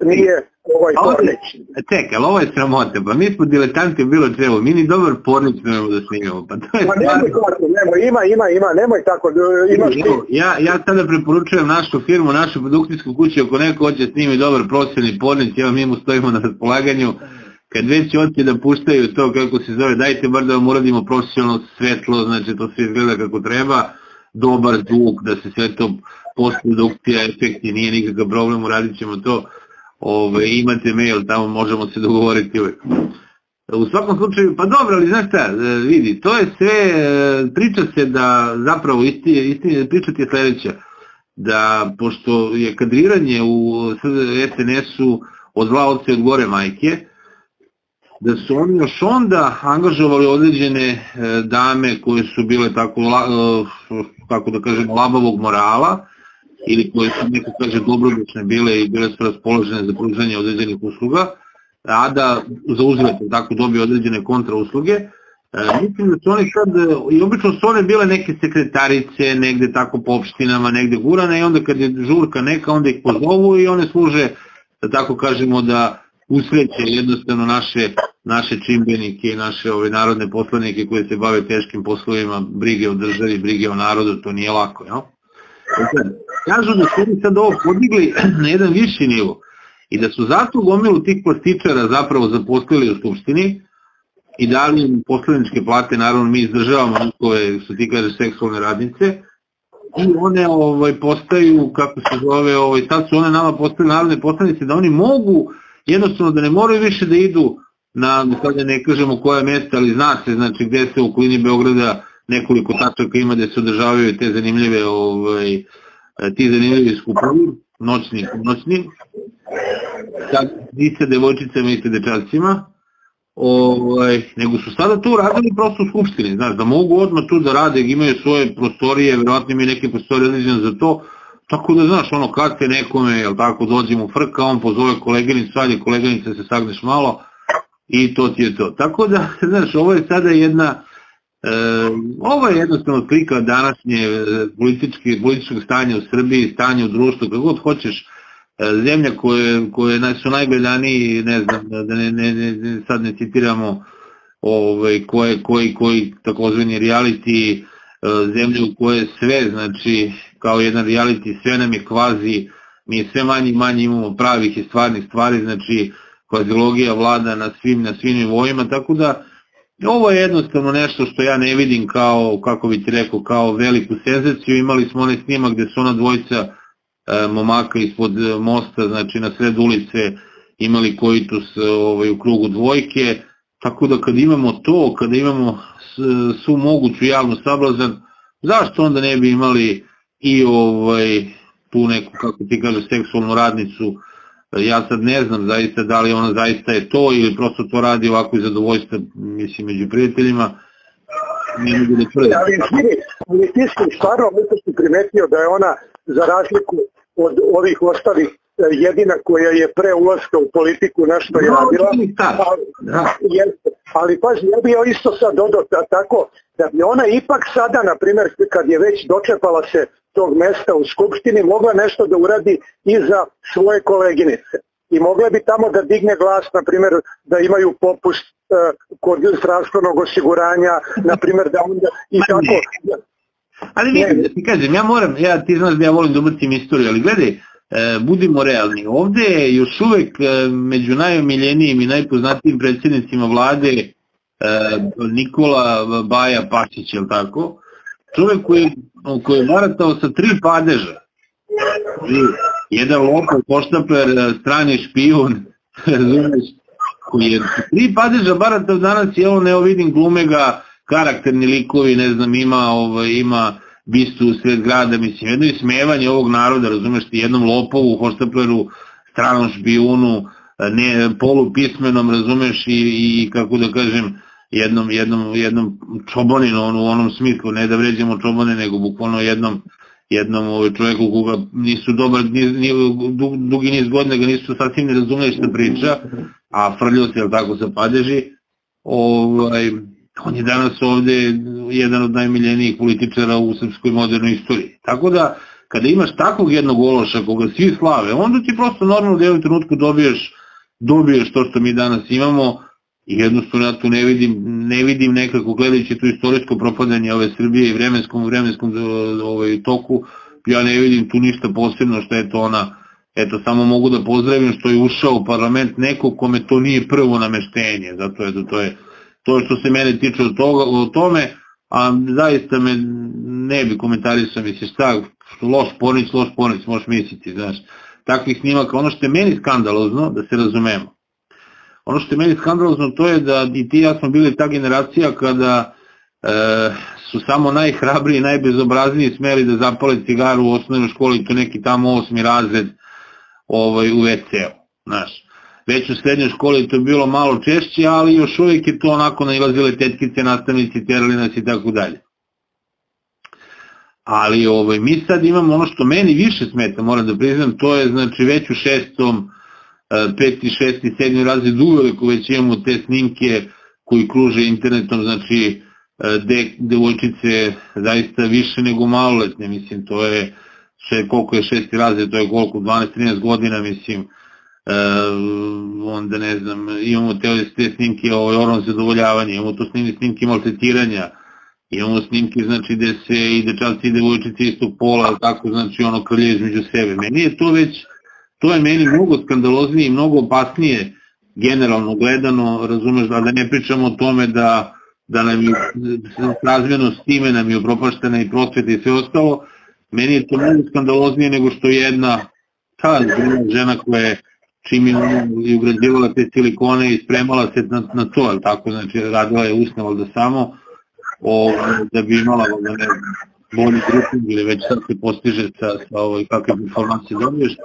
nije ovaj pornić. Čekaj, ali ovo je sramote, pa mi smo diletanti bilo čemu, mi ni dobar pornić ne da snimamo, pa to je pa nemoj, nemoj, ima, ima, ima, nemoj tako, imaš ti. Ja, ja sada preporučujem našu firmu, našu produkcijsku kuću, ako neko hoće snimi dobar profesionalni pornić, evo mi mu stojimo na raspolaganju, kad već hoće da puštaju to kako se zove, dajte bar da vam uradimo profesionalno svetlo, znači to sve izgleda kako treba, dobar zvuk, da se sve to postprodukcija, efekti, nije nikakav problem, uradit ćemo to. Ove, imate mail, tamo možemo se dogovoriti uvek. u svakom slučaju, pa dobro, ali znaš šta, e, vidi, to je sve, e, priča se da zapravo isti, isti, priča ti je sledeća, da pošto je kadriranje u SNS-u od zla od gore majke, da su oni još onda angažovali određene e, dame koje su bile tako, kako da kažem, labavog morala, ili koje su neko kaže dobrodušne bile i bile su raspoložene za pružanje određenih usluga, a da za uzvrat tako dobije određene kontrausluge, e, mislim da su oni sad, i obično su one bile neke sekretarice, negde tako po opštinama, negde gurane i onda kad je žurka neka, onda ih pozovu i one služe, da tako kažemo, da usreće jednostavno naše, čimbenike i naše ove narodne poslanike koje se bave teškim poslovima, brige o državi, brige o narodu, to nije lako, jel? Kažu da su oni sad ovo podigli na jedan viši nivo i da su zato gomilu tih plastičara zapravo zaposlili u Skupštini i dali im poslaničke plate, naravno mi izdržavamo njihove, što ti kaže, seksualne radnice, i one ovaj, postaju, kako se zove, ovaj, sad su one nama postali narodne poslanice, da oni mogu, jednostavno da ne moraju više da idu na, sad ne kažemo koje mesta, ali zna se, znači gde se u okolini Beograda nekoliko tačaka ima gde se održavaju te zanimljive, ovaj, ti zanimljivi skupovi, noćni, noćni, i sa devojčicama i sa dečacima, ovaj, nego su sada tu radili prosto u skupštini, znaš, da mogu odmah tu da rade, imaju svoje prostorije, verovatno imaju neke prostorije za to, tako da znaš, ono, kad te nekome, jel tako, dođe mu frka, on pozove koleginicu, je koleginica, se sagneš malo i to ti je to. Tako da, znaš, ovo je sada jedna, e, ovo je jednostavno slika današnje e, političke, političkog stanja u Srbiji, stanja u društvu, kako god hoćeš, E, zemlja koje, koje su najgledaniji, ne znam, da ne, ne, ne, sad ne citiramo ovaj, koje, koji, koji takozvani reality, zemlje u koje sve, znači, kao jedan reality, sve nam je kvazi, mi sve manje i manje imamo pravih i stvarnih stvari, znači, kvazilogija vlada na svim, na nivoima, tako da, ovo je jednostavno nešto što ja ne vidim kao, kako bi ti rekao, kao veliku senzaciju, imali smo onaj snimak gde su ona dvojica E, momaka ispod mosta, znači na sred ulice imali koitus ovaj, u krugu dvojke, tako da kad imamo to, kada imamo svu moguću javnu sablazan, zašto onda ne bi imali i ovaj, tu neku, kako ti kaže, seksualnu radnicu, ja sad ne znam zaista da li ona zaista je to ili prosto to radi ovako iz zadovoljstva, mislim, među prijateljima, ne mogu. Ali, ti si stvarno, mislim, primetio da je ona za razliku od ovih ostalih e, jedina koja je pre ulaska u politiku nešto je radila. Ali, ali pazi, ja bih isto sad dodao tako da bi ona ipak sada, na primjer, kad je već dočepala se tog mesta u Skupštini, mogla nešto da uradi i za svoje koleginice. I mogla bi tamo da digne glas, na primjer, da imaju popust uh, kod zdravstvenog osiguranja, na primjer, da onda i tako... Ali vidi, da ti kažem, ja moram, ja ti znaš da ja volim da ubacim istoriju, ali gledaj, e, budimo realni, ovde je još uvek e, među najomiljenijim i najpoznatijim predsjednicima vlade e, Nikola Baja Pašić, je tako? Čovek koji, je maratao sa tri padeža. Jedan lopov, poštaper, strani špijun, koji je tri padeža baratao danas i evo ne vidim glume ga, karakterni likovi, ne znam, ima, ovaj, ima bistu u sred grada, mislim, jedno ismevanje ovog naroda, razumeš ti, jednom lopovu, hoštapleru, stranom špijunu, ne, polupismenom, razumeš, i, i kako da kažem, jednom, jednom, jednom čobaninu, on, u onom smislu, ne da vređemo čobane, nego bukvalno jednom, jednom ovaj, čovjeku koga nisu dobar, ni, ni, dugi niz godina ga nisu sasvim ne razumeli šta priča, a frljio se, jel tako, sa padeži, ovaj, on je danas ovde jedan od najmiljenijih političara u srpskoj modernoj istoriji. Tako da, kada imaš takvog jednog ološa koga svi slave, onda ti prosto normalno da u jednom trenutku dobiješ, dobiješ to što mi danas imamo i jednostavno ja tu ne vidim, ne vidim nekako gledajući tu istorijsko propadanje ove Srbije i vremenskom, vremenskom ovaj, toku, ja ne vidim tu ništa posebno što je to ona, eto samo mogu da pozdravim što je ušao u parlament neko kome to nije prvo nameštenje, zato je to je to što se mene tiče toga, o tome, a zaista me ne bi komentarisao, misliš šta, loš pornić, loš pornić, možeš misliti, znaš, takvih snimaka, ono što je meni skandalozno, da se razumemo, ono što je meni skandalozno to je da i ti ja smo bili ta generacija kada e, su samo najhrabriji najbezobrazniji smeli da zapale cigaru u osnovnoj školi, to neki tamo osmi razred ovaj, u WC-u, znaš. Već u srednjoj školi to je bilo malo češće, ali još uvijek je to onako nailazile tetkice, nastavnici, terali nas i tako dalje. Ali ovaj, mi sad imamo ono što meni više smeta, moram da priznam, to je znači već u šestom, e, peti, šesti, sedmi razred uveliko već imamo te snimke koji kruže internetom, znači e, de, devojčice zaista više nego maloletne, mislim, to je koliko je šesti razred, to je koliko, 12-13 godina, mislim, onda ne znam, imamo te, snimke o oralnom zadovoljavanja, imamo to snimke, snimke maltretiranja, imamo snimke znači gde se i dečalci i devojčice istog pola, tako znači ono krlje između sebe. Meni je to već, to je meni mnogo skandaloznije i mnogo opasnije generalno gledano, razumeš, da, da ne pričamo o tome da, da nam je s time nam je upropaštena i prosveta i sve ostalo, meni je to mnogo skandaloznije nego što jedna ta žena koja je čim je i ugrađivala te silikone i spremala se na, to, tako, znači radila je usne da samo, o, da bi imala bolji gruping ili već sad se postiže sa, sa ovoj, kakve informacije dobiješ.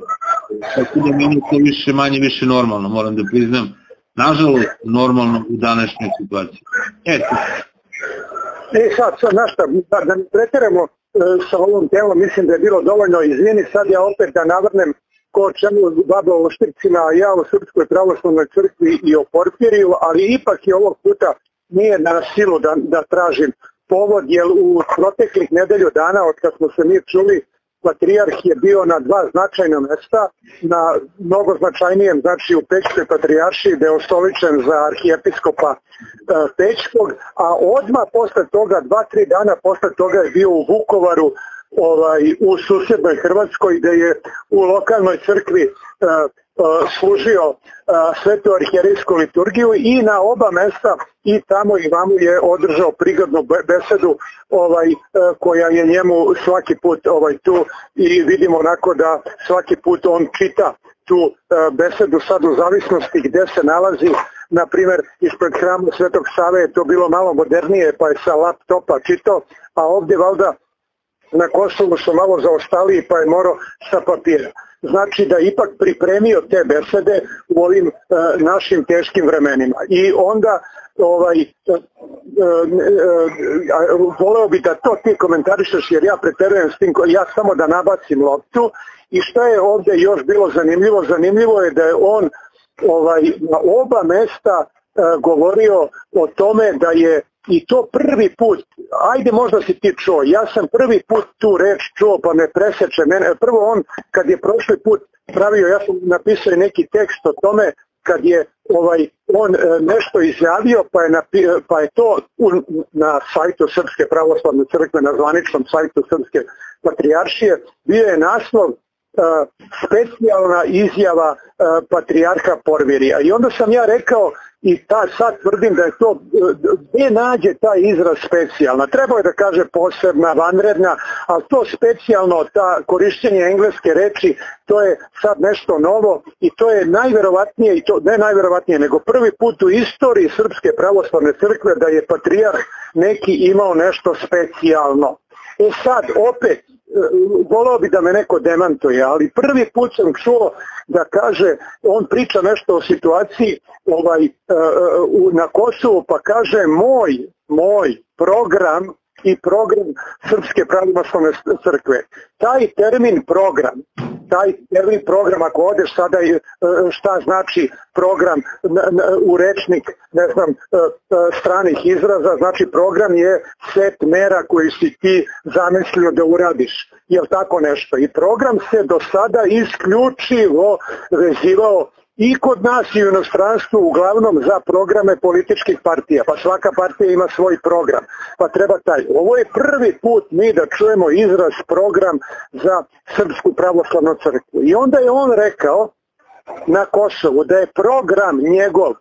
Tako da meni to više manje više normalno, moram da priznam. Nažalost, normalno u današnjoj situaciji. Eto. E sad, sad, znaš da, ne e, sa ovom temom, mislim da je bilo dovoljno, izvini, sad ja opet da navrnem ko čemu baba o ja o Srpskoj pravoslavnoj crkvi i o Porfiriju, ali ipak je ovog puta nije na silu da, da tražim povod, jer u proteklih nedelju dana od kad smo se mi čuli, patrijarh je bio na dva značajna mesta, na mnogo značajnijem, znači u Pećkoj patrijaršiji, gde je ostoličen za arhijepiskopa e, Pećkog, a odmah posle toga, dva, tri dana posle toga je bio u Vukovaru ovaj, u susjednoj Hrvatskoj gde je u lokalnoj crkvi e, služio svetu arhijerijsku liturgiju i na oba mesta i tamo i vamo je održao prigodnu besedu ovaj koja je njemu svaki put ovaj tu i vidimo onako da svaki put on čita tu besedu sad u zavisnosti gde se nalazi. Na primjer ispred hrama Svetog Save je to bilo malo modernije pa je sa laptopa čitao a ovdje valda na Kosovu su malo zaostali pa je morao sa papira znači da ipak pripremio te besede u ovim e, našim teškim vremenima. I onda ovaj, e, e, voleo bi da to ti komentarišeš jer ja preterujem s tim, ja samo da nabacim loptu i šta je ovde još bilo zanimljivo? Zanimljivo je da je on ovaj, na oba mesta govorio o tome da je i to prvi put, ajde možda si ti čuo, ja sam prvi put tu reč čuo pa me preseče mene, prvo on kad je prošli put pravio, ja sam napisao neki tekst o tome kad je ovaj on e, nešto izjavio pa je, pa je to na sajtu Srpske pravoslavne crkve, na zvaničnom sajtu Srpske patrijaršije, bio je naslov uh, specijalna izjava uh, patrijarha Porvirija. I onda sam ja rekao i sad tvrdim da je to, gdje nađe taj izraz specijalna. Treba je da kaže posebna, vanredna, ali to specijalno, ta korišćenje engleske reči, to je sad nešto novo i to je najverovatnije, i to ne najverovatnije, nego prvi put u istoriji Srpske pravoslavne crkve da je patrijarh neki imao nešto specijalno. E sad, opet, volao bi da me neko demantuje, ali prvi put sam čuo da kaže, on priča nešto o situaciji ovaj, e, e, na Kosovu, pa kaže moj, moj program i program Srpske pravoslavne crkve. Taj termin program, taj termin program, ako odeš sada e, šta znači program u rečnik ne znam, stranih izraza, znači program je set mera koji si ti zamislio da uradiš jel tako nešto. I program se do sada isključivo vezivao i kod nas i u inostranstvu uglavnom za programe političkih partija, pa svaka partija ima svoj program, pa treba taj. Ovo je prvi put mi da čujemo izraz program za Srpsku pravoslavnu crkvu. I onda je on rekao na Kosovu da je program njegov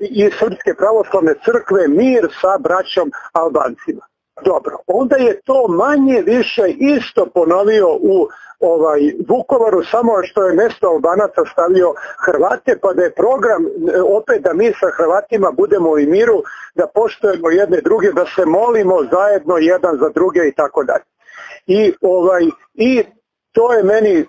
i Srpske pravoslavne crkve mir sa braćom Albancima. Dobro, onda je to manje više isto ponovio u ovaj Vukovaru samo što je mesto Albanaca stavio Hrvate pa da je program e, opet da mi sa Hrvatima budemo u miru, da poštujemo jedne druge, da se molimo zajedno jedan za druge i tako dalje. I ovaj i to je meni e, e,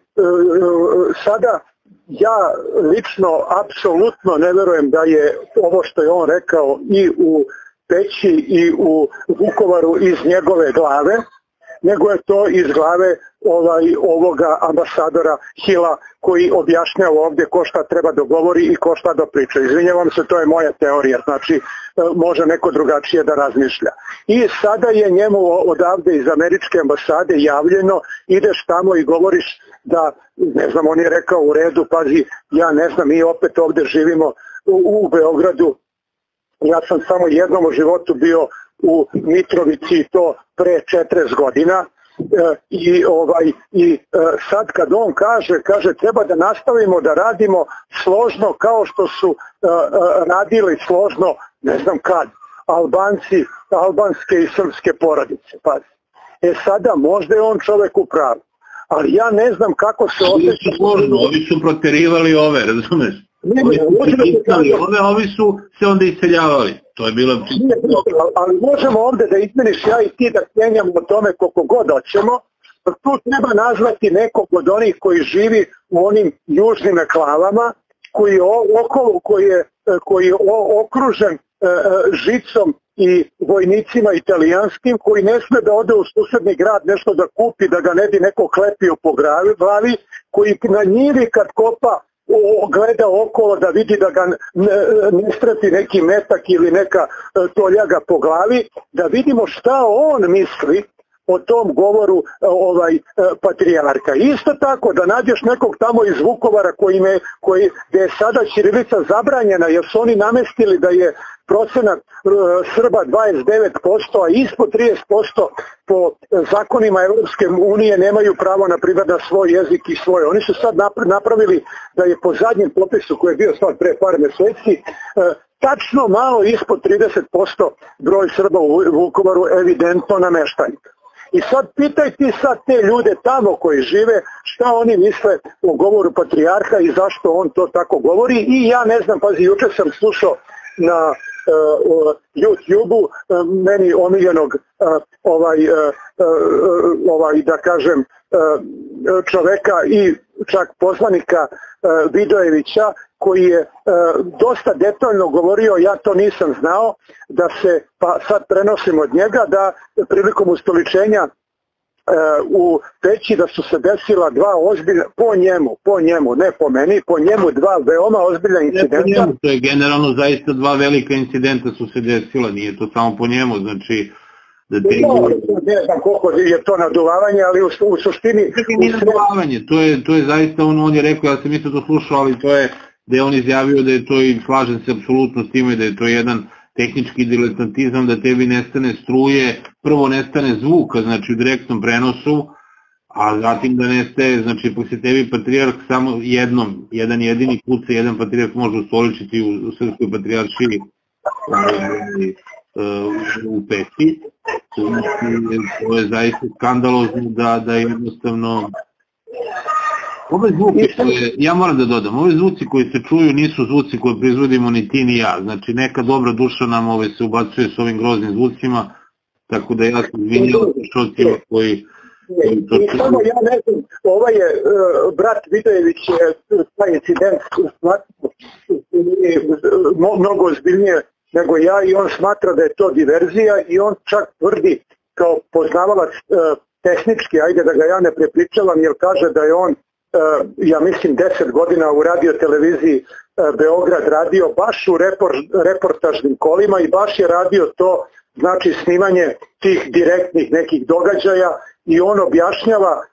sada ja lično apsolutno ne verujem da je ovo što je on rekao i u Peći i u Vukovaru iz njegove glave, nego je to iz glave ovaj, ovoga ambasadora Hila koji objašnjava ovdje ko šta treba dogovori i ko šta dopriča. Izvinjavam se, to je moja teorija, znači e, može neko drugačije da razmišlja. I sada je njemu odavde iz američke ambasade javljeno, ideš tamo i govoriš da, ne znam, on je rekao u redu, pazi, ja ne znam, mi opet ovdje živimo u Beogradu, ja sam samo jednom u životu bio u Mitrovici to pre 40 godina e, i ovaj i e, sad kad on kaže kaže treba da nastavimo da radimo složno kao što su e, radili složno ne znam kad Albanci, albanske i srpske porodice. Pa, e sada možda je on čovek u pravu. Ali ja ne znam kako se osjeća... Ovi su proterivali ove, razumeš? Ne, ovi, ove, ovi su se onda iseljavali. To je bilo... Ne, ali možemo ovde da izmeniš ja i ti da kenjamo o tome koliko god hoćemo, tu treba nazvati nekog od onih koji živi u onim južnim eklavama, koji je okolo, koji je, koji je okružen e, e, žicom i vojnicima italijanskim koji ne sme da ode u susedni grad nešto da kupi, da ga ne bi neko klepio po glavi, koji na njivi kad kopa gleda okolo da vidi da ga ne strati neki metak ili neka e, toljaga po glavi, da vidimo šta on misli o tom govoru e, ovaj e, patrijarka. Isto tako da nađeš nekog tamo iz Vukovara koji me, koji, gde je sada Ćirilica zabranjena jer su oni namestili da je procenat e, Srba 29%, a ispod 30% po zakonima Europske unije nemaju pravo na primjer na svoj jezik i svoje. Oni su sad napravili da je po zadnjem popisu koji je bio sad pre par meseci tačno malo ispod 30% broj Srba u Vukovaru evidentno nameštanika. I sad pitaj ti sad te ljude tamo koji žive šta oni misle o govoru patrijarha i zašto on to tako govori. I ja ne znam, pazi, juče sam slušao na uh, YouTube-u uh, meni omiljenog uh, ovaj, ovaj, da kažem, čoveka i čak poslanika Vidojevića koji je dosta detaljno govorio, ja to nisam znao, da se, pa sad prenosim od njega, da prilikom ustoličenja u peći da su se desila dva ozbiljna, po njemu, po njemu, ne po meni, po njemu dva veoma ozbiljna incidenta. Ne po njemu, to je generalno zaista dva velika incidenta su se desila, nije to samo po njemu, znači da te... No, ne znam koliko je to naduvavanje, ali u, u suštini... Nije naduvavanje, to je, to je zaista on, on je rekao, ja sam isto to slušao, ali to je da je on izjavio da je to i slažem se apsolutno s time da je to jedan tehnički diletantizam da tebi nestane struje, prvo nestane zvuka, znači u direktnom prenosu, a zatim da nestaje, znači se tebi patrijarh samo jednom, jedan jedini kuca, jedan patrijarh može ustoličiti u, srpskoj patrijaršiji ovaj, u peti, to je zaista skandalozno da, da jednostavno Ove zvuci koje, ja moram da dodam, ove zvuci koji se čuju nisu zvuci koje proizvodimo ni ti ni ja, znači neka dobra duša nam ove se ubacuje s ovim groznim zvucima, tako da ja sam izvinjala šocima koji I samo ja ne znam, ovaj je uh, brat Vidojević je taj incident mnogo ozbiljnije nego ja i on smatra da je to diverzija i on čak tvrdi kao poznavalac uh, tehnički, ajde da ga ja ne prepričavam jer kaže da je on E, ja mislim 10 godina u radio televiziji e, Beograd radio baš u repor, reportažnim kolima i baš je radio to znači snimanje tih direktnih nekih događaja i on objašnjava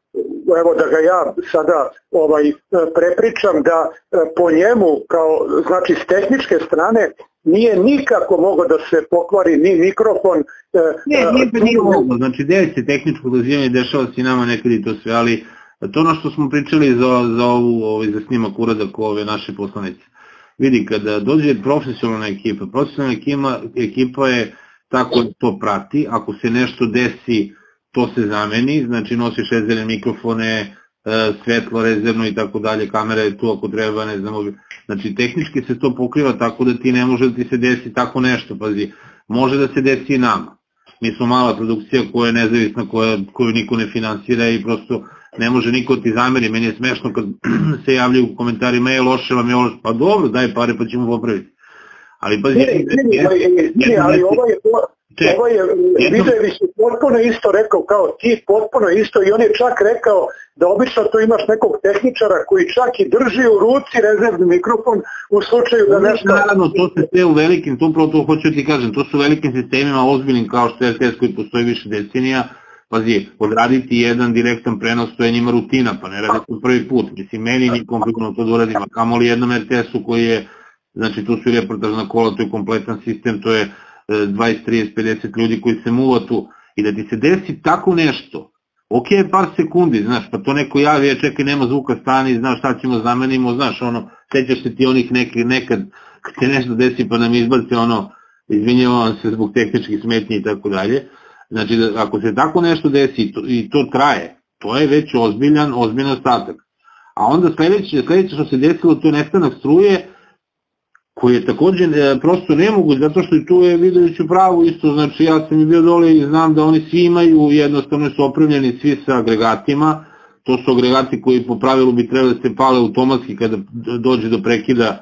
evo da ga ja sada ovaj prepričam da po njemu kao znači s tehničke strane nije nikako mogao da se pokvari ni mikrofon. Ne, nije, nije moglo, znači gde se tehničko dozivanje dešava se nama nekad i to sve, ali To ono što smo pričali za, za, ovu, ovaj, za snimak uradak ove naše poslanice. Vidi, kada dođe profesionalna ekipa, profesionalna ekipa, ekipa je tako to prati, ako se nešto desi, to se zameni, znači nosiš rezervne mikrofone, e, svetlo rezervno i tako dalje, kamera je tu ako treba, ne znam, znači tehnički se to pokriva tako da ti ne može da ti se desi tako nešto, pazi, može da se desi i nama. Mi smo mala produkcija koja je nezavisna, koja, koju niko ne finansira i prosto ne može niko ti zameri, meni je smešno kad se javljaju u komentarima, je loše vam je loše, pa dobro, daj pare pa ćemo popraviti. Ali pa... Ne, ali ovo je, ovo je, Vidević je potpuno isto rekao kao ti, potpuno isto i on je čak rekao da obično to imaš nekog tehničara koji čak i drži u ruci rezervni mikrofon u slučaju da nešto... Naravno, to se sve u velikim, to upravo to hoću ti kažem, to su u velikim sistemima ozbiljnim kao što je RTS koji postoji više decenija, Pazi, odraditi jedan direktan prenos, to je njima rutina, pa ne radi to prvi put. Mislim, meni ni komplikovano to da uradim, a kamoli jednom RTS-u koji je, znači tu su reportažna kola, to je kompletan sistem, to je 20, 30, 50 ljudi koji se muva tu. I da ti se desi tako nešto, ok, par sekundi, znaš, pa to neko javi, je, čekaj, nema zvuka, stani, znaš šta ćemo, zamenimo, znaš, ono, sećaš se ti onih neki, nekad, kad se nešto desi pa nam izbaci ono, izvinjavam se zbog tehničkih smetnji i tako dalje, Znači, ako se tako nešto desi i to, traje, to je već ozbiljan, ozbiljan ostatak. A onda sledeće što se desilo, to je nestanak struje, koji je takođe e, prosto nemoguć, zato što tu je Vidović u pravu isto, znači ja sam i bio dole i znam da oni svi imaju, jednostavno su opremljeni svi sa agregatima, to su agregati koji po pravilu bi trebali da se pale automatski kada dođe do prekida e,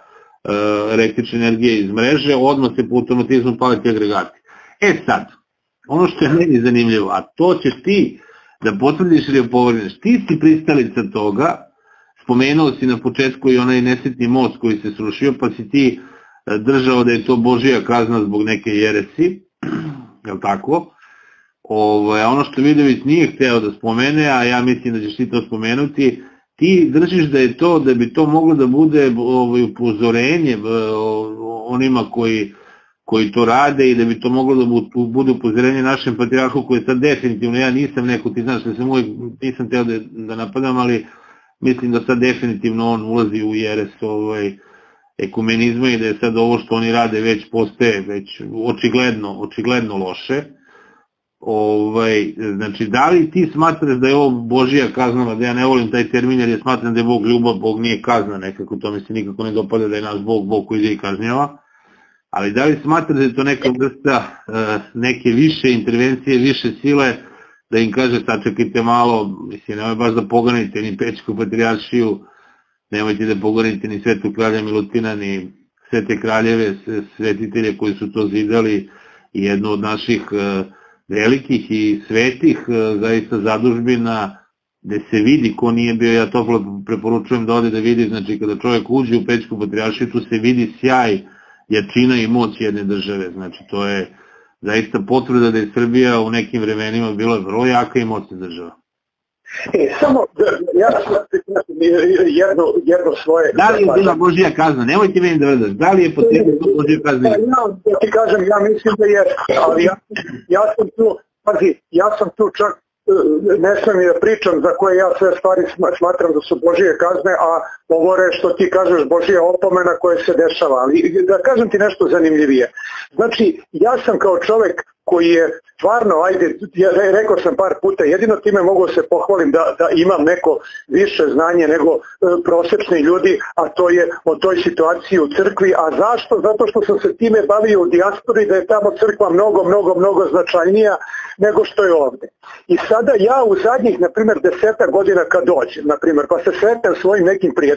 električne energije iz mreže, odmah se po automatizmu pale ti agregati. E sad, ono što je meni zanimljivo, a to ćeš ti da potvrdiš ili opovrneš, ti si pristalica toga, spomenuo si na početku i onaj nesitni most koji se srušio, pa si ti e, držao da je to Božija kazna zbog neke jeresi, je li tako? Ovo, ovaj, ono što Vidović nije hteo da spomene, a ja mislim da ćeš ti to spomenuti, ti držiš da je to, da bi to moglo da bude ovaj, upozorenje onima koji koji to rade i da bi to moglo da bude upozorenje našem patrijarhu koji je sad definitivno, ja nisam neko, ti znaš da sam uvijek, nisam teo da, da napadam, ali mislim da sad definitivno on ulazi u jeres ovaj, ekumenizma i da je sad ovo što oni rade već postaje već očigledno, očigledno loše. Ovaj, znači, da li ti smatraš da je ovo Božija kazna, da ja ne volim taj termin jer je smatram da je Bog ljubav, Bog nije kazna nekako, to mi se nikako ne dopada da je naš Bog, Bog koji ide i kažnjava ali da li smatrate to neka vrsta e, neke više intervencije, više sile, da im kaže sačekajte malo, mislim, nemoj baš da pogonite ni Pečku patrijaršiju, nemojte da pogonite ni Svetu kralja Milutina, ni Svete kraljeve, svetitelje koji su to zidali i jednu od naših e, velikih i svetih e, zaista zadužbina gde se vidi ko nije bio, ja toplo preporučujem da ode da vidi, znači kada čovjek uđe u Pečku patrijaršiju, tu se vidi sjaj jačina i moć jedne države. Znači, to je zaista potvrda da je Srbija u nekim vremenima bila vrlo jaka i moćna država. E, samo, ja sam jedno, jedno svoje... Da li je bila Božija kazna? Nemojte meni da vrdaš. Da li je potrebno to Božija kazna? Ja, ja ti kažem, ja mislim da je, ali ja, ja sam tu, pazi, ja sam tu čak ne smem da pričam za koje ja sve stvari smatram da su Božije kazne, a ovo je što ti kažeš Božija opomena koje se dešava. Ali da kažem ti nešto zanimljivije. Znači, ja sam kao čovek koji je stvarno, ajde, ja rekao sam par puta, jedino time mogu se pohvalim da, da imam neko više znanje nego e, prosečni ljudi, a to je o toj situaciji u crkvi. A zašto? Zato što sam se time bavio u dijaspori, da je tamo crkva mnogo, mnogo, mnogo značajnija nego što je ovde. I sada ja u zadnjih, na primjer, deseta godina kad dođem, na primjer, pa se sretem svojim nekim prijateljima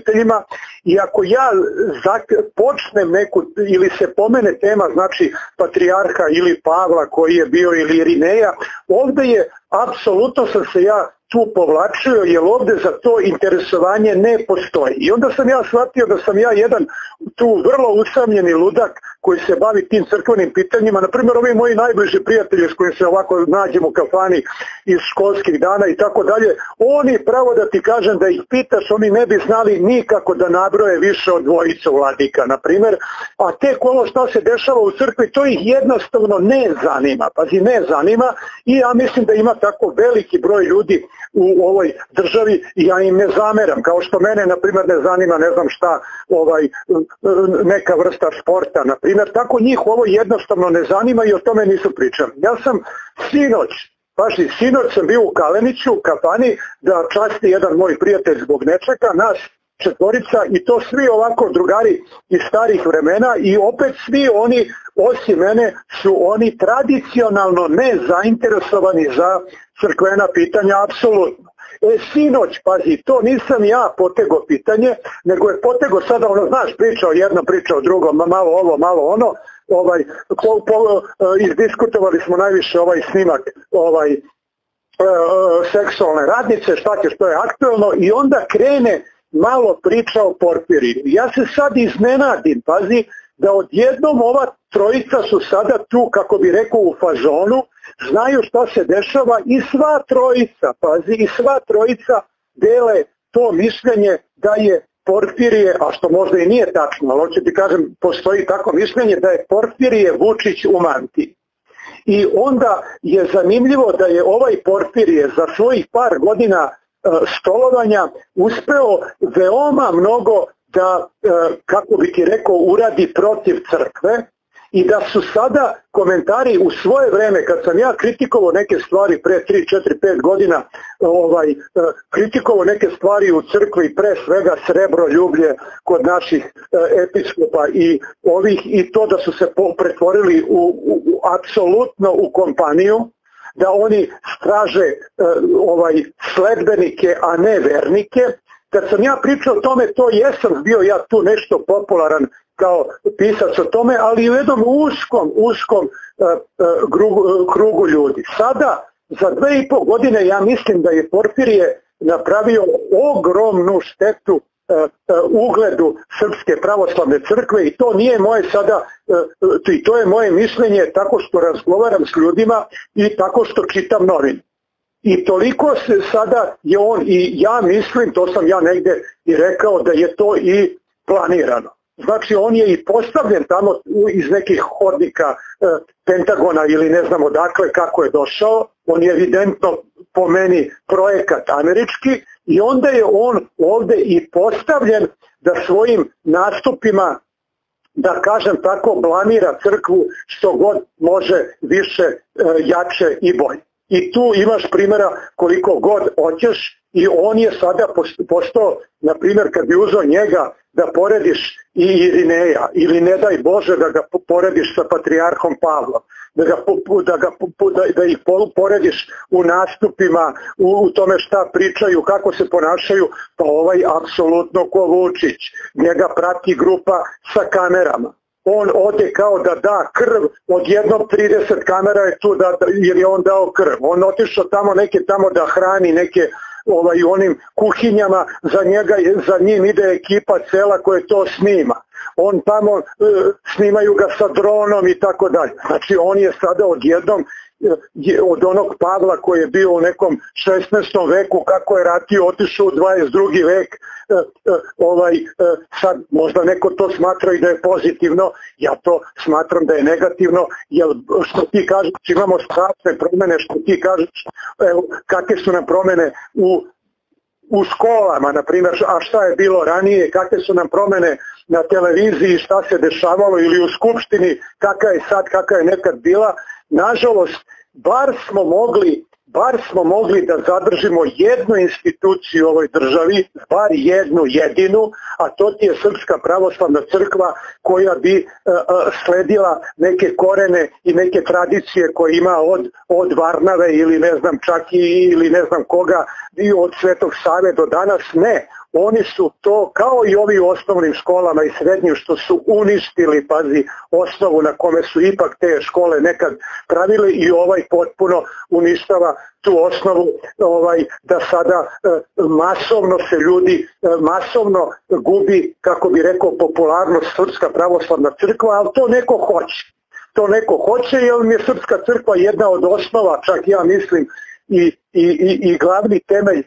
i ako ja počnem neku, ili se pomene tema, znači patrijarha ili Pavla koji je bio ili Irineja, ovde je, apsolutno sam se ja tu povlačio, jer ovde za to interesovanje ne postoji. I onda sam ja shvatio da sam ja jedan tu vrlo usamljeni ludak koji se bavi tim crkvenim pitanjima. Naprimjer, ovi moji najbliži prijatelji s kojim se ovako nađemo u kafani iz školskih dana i tako dalje, oni pravo da ti kažem da ih pitaš, oni ne bi znali nikako da nabroje više od dvojica vladika, na primjer, a tek ovo što se dešava u crkvi, to ih jednostavno ne zanima, pazi, ne zanima i ja mislim da ima tako veliki broj ljudi u ovoj državi i ja im ne zameram, kao što mene na primjer ne zanima ne znam šta ovaj neka vrsta sporta na primjer, tako njih ovo jednostavno ne zanima i o tome nisu pričali. Ja sam sinoć Paši, sinoć sam bio u Kaleniću, u kafani, da časti jedan moj prijatelj zbog nečeka, nas četvorica i to svi ovako drugari iz starih vremena i opet svi oni osim mene su oni tradicionalno ne zainteresovani za crkvena pitanja apsolutno. E, sinoć, pazi, to nisam ja potego pitanje, nego je potego sada, ono, znaš, pričao jedno, pričao drugo, malo ovo, malo ono, ovaj, po, po, uh, izdiskutovali smo najviše ovaj snimak, ovaj, uh, seksualne radnice, šta će što je aktuelno i onda krene malo priča o Porfiriju. Ja se sad iznenadim, pazi, da odjednom ova trojica su sada tu, kako bi rekao, u fazonu, znaju što se dešava i sva trojica, pazi, i sva trojica dele to mišljenje da je Porfirije, a što možda i nije tačno, ali hoću ti kažem, postoji tako mišljenje da je Porfirije Vučić u manti. I onda je zanimljivo da je ovaj Porfirije za svojih par godina E, stolovanja uspeo veoma mnogo da, e, kako bi ti rekao, uradi protiv crkve i da su sada komentari u svoje vreme, kad sam ja kritikovao neke stvari pre 3, 4, 5 godina, ovaj, e, kritikovao neke stvari u crkvi, pre svega srebro ljublje kod naših episkopa i ovih i to da su se pretvorili u, u, u apsolutno u kompaniju, da oni straže e, ovaj sledbenike, a ne vernike. Kad sam ja pričao o tome, to jesam bio ja tu nešto popularan kao pisac o tome, ali u jednom uskom, uskom e, e, krugu, krugu ljudi. Sada, za dve i pol godine, ja mislim da je Porfirije napravio ogromnu štetu E, e, ugledu Srpske pravoslavne crkve i to nije moje sada, e, i to je moje mišljenje tako što razgovaram s ljudima i tako što čitam novine. I toliko se sada je on i ja mislim, to sam ja negde i rekao da je to i planirano. Znači on je i postavljen tamo iz nekih hodnika Pentagona ili ne znam odakle kako je došao, on je evidentno po meni projekat američki i onda je on ovde i postavljen da svojim nastupima da kažem tako blamira crkvu što god može više e, jače i bolje. I tu imaš primjera koliko god hoćeš i on je sada postao, na primjer kad bi uzao njega da porediš i Irineja ili ne daj Bože da ga porediš sa patrijarhom Pavlom, da, ga, da, ga, da, ih porediš u nastupima, u, tome šta pričaju, kako se ponašaju, pa ovaj apsolutno ko Vučić, njega prati grupa sa kamerama on ode kao da da krv, od jednog 30 kamera je tu jer je on dao krv. On otišao tamo neke tamo da hrani neke ovaj, onim kuhinjama, za, njega, za njim ide ekipa cela koja to snima. On tamo e, snimaju ga sa dronom i tako dalje. Znači on je sada odjednom od onog Pavla koji je bio u nekom 16. veku, kako je ratio, otišao u 22. vek, e, e, ovaj, e, sad možda neko to smatra i da je pozitivno, ja to smatram da je negativno, jer što ti kažeš, imamo strašne promene, što ti kažeš, evo, kakve su nam promene u u školama, na primjer, a šta je bilo ranije, kakve su nam promene na televiziji, šta se dešavalo ili u skupštini, kakva je sad, kakva je nekad bila, nažalost, bar smo mogli bar smo mogli da zadržimo jednu instituciju u ovoj državi, bar jednu jedinu, a to ti je Srpska pravoslavna crkva koja bi uh, sledila neke korene i neke tradicije koje ima od, od Varnave ili ne znam čak i ili ne znam koga i od Svetog Save do danas. Ne, oni su to, kao i ovi u osnovnim školama i srednjim, što su uništili, pazi, osnovu na kome su ipak te škole nekad pravile i ovaj potpuno uništava tu osnovu ovaj, da sada e, masovno se ljudi, e, masovno gubi, kako bi rekao, popularnost Srpska pravoslavna crkva, ali to neko hoće. To neko hoće jer mi je Srpska crkva jedna od osnova, čak ja mislim, i, i, i, glavni temelj e,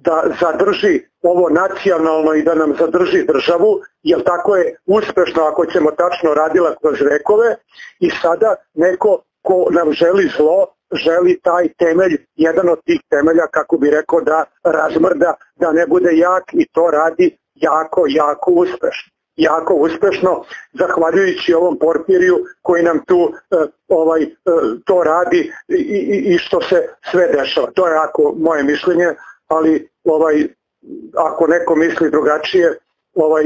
da zadrži ovo nacionalno i da nam zadrži državu, jer tako je uspešno ako ćemo tačno radila kroz vekove i sada neko ko nam želi zlo želi taj temelj, jedan od tih temelja, kako bi rekao, da razmrda, da ne bude jak i to radi jako, jako uspešno jako uspešno zahvaljujući ovom portiriju koji nam tu e, ovaj e, to radi i, i, što se sve dešava. To je ako moje mišljenje, ali ovaj ako neko misli drugačije, ovaj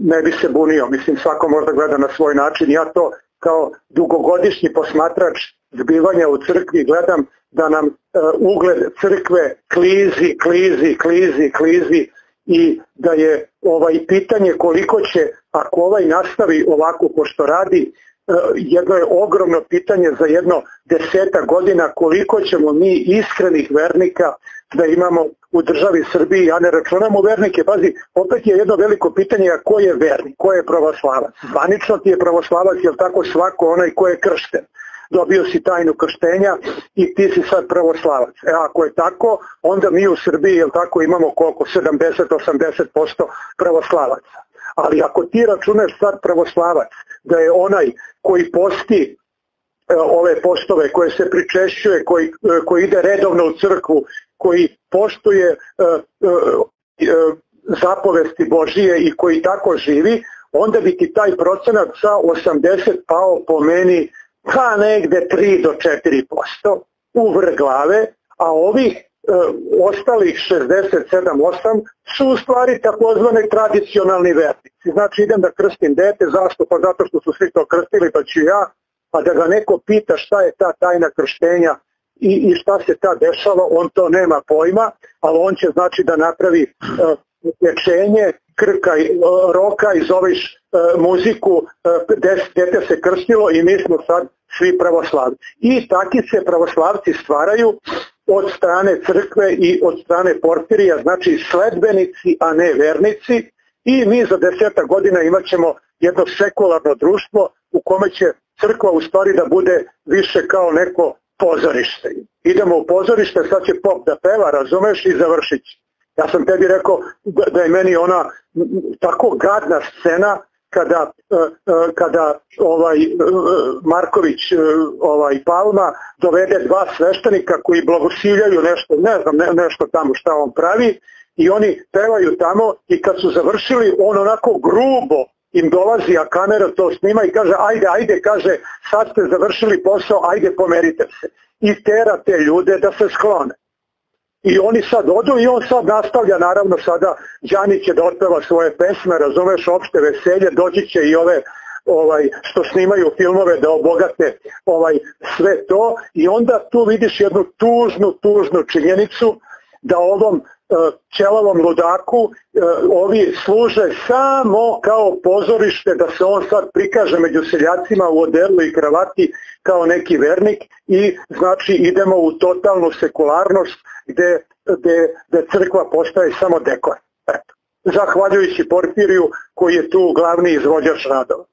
ne bi se bunio. Mislim svako možda gleda na svoj način. Ja to kao dugogodišnji posmatrač zbivanja u crkvi gledam da nam e, ugled crkve klizi, klizi, klizi, klizi i da je ovaj pitanje koliko će, ako ovaj nastavi ovako ko što radi, e, jedno je ogromno pitanje za jedno deseta godina koliko ćemo mi iskrenih vernika da imamo u državi Srbiji, ja ne računam u vernike, pazi, opet je jedno veliko pitanje a ko je vernik, ko je pravoslavac. Zvanično ti je pravoslavac, je tako svako onaj ko je kršten dobio si tajnu krštenja i ti si sad pravoslavac. E ako je tako, onda mi u Srbiji, jel tako, imamo koliko? 70-80% pravoslavaca. Ali ako ti računaš sad pravoslavac, da je onaj koji posti ove postove koje se pričešćuje, koji, e, koji ide redovno u crkvu, koji poštuje e, zapovesti Božije i koji tako živi, onda bi ti taj procenat sa 80 pao po meni pa negde 3 do 4% u vrh glave, a ovih e, ostalih 67-8 su u stvari takozvane tradicionalni vernici. Znači idem da krstim dete, zašto? Pa zato što su svi to krstili, pa ću ja, a da ga neko pita šta je ta tajna krštenja i, i šta se ta dešava, on to nema pojma, ali on će znači da napravi e, pečenje, krka, e, roka i zoveš e, muziku, dete se krstilo i mi smo sad svi pravoslavci. I taki se pravoslavci stvaraju od strane crkve i od strane portirija, znači sledbenici, a ne vernici i mi za deseta godina imat ćemo jedno sekularno društvo u kome će crkva u stvari da bude više kao neko pozorište. Idemo u pozorište, sad će pop da peva, razumeš, i završit će. Ja sam tebi rekao da je meni ona tako gadna scena kada, e, e, kada ovaj e, Marković ovaj Palma dovede dva sveštenika koji blagosiljaju nešto, ne znam, ne, nešto tamo šta on pravi i oni pevaju tamo i kad su završili on onako grubo im dolazi, a kamera to snima i kaže ajde, ajde, kaže sad ste završili posao, ajde pomerite se. I tera te ljude da se sklone i oni sad odu i on sad nastavlja naravno sada Đani će da otpeva svoje pesme, razumeš opšte veselje, doći će i ove ovaj što snimaju filmove da obogate ovaj sve to i onda tu vidiš jednu tužnu tužnu činjenicu da ovom ćelavom e, ludaku e, ovi služe samo kao pozorište da se on sad prikaže među seljacima u odelu i kravati kao neki vernik i znači idemo u totalnu sekularnost gde, gde crkva postaje samo dekor. Eto. Zahvaljujući Porfiriju koji je tu glavni izvođač radova.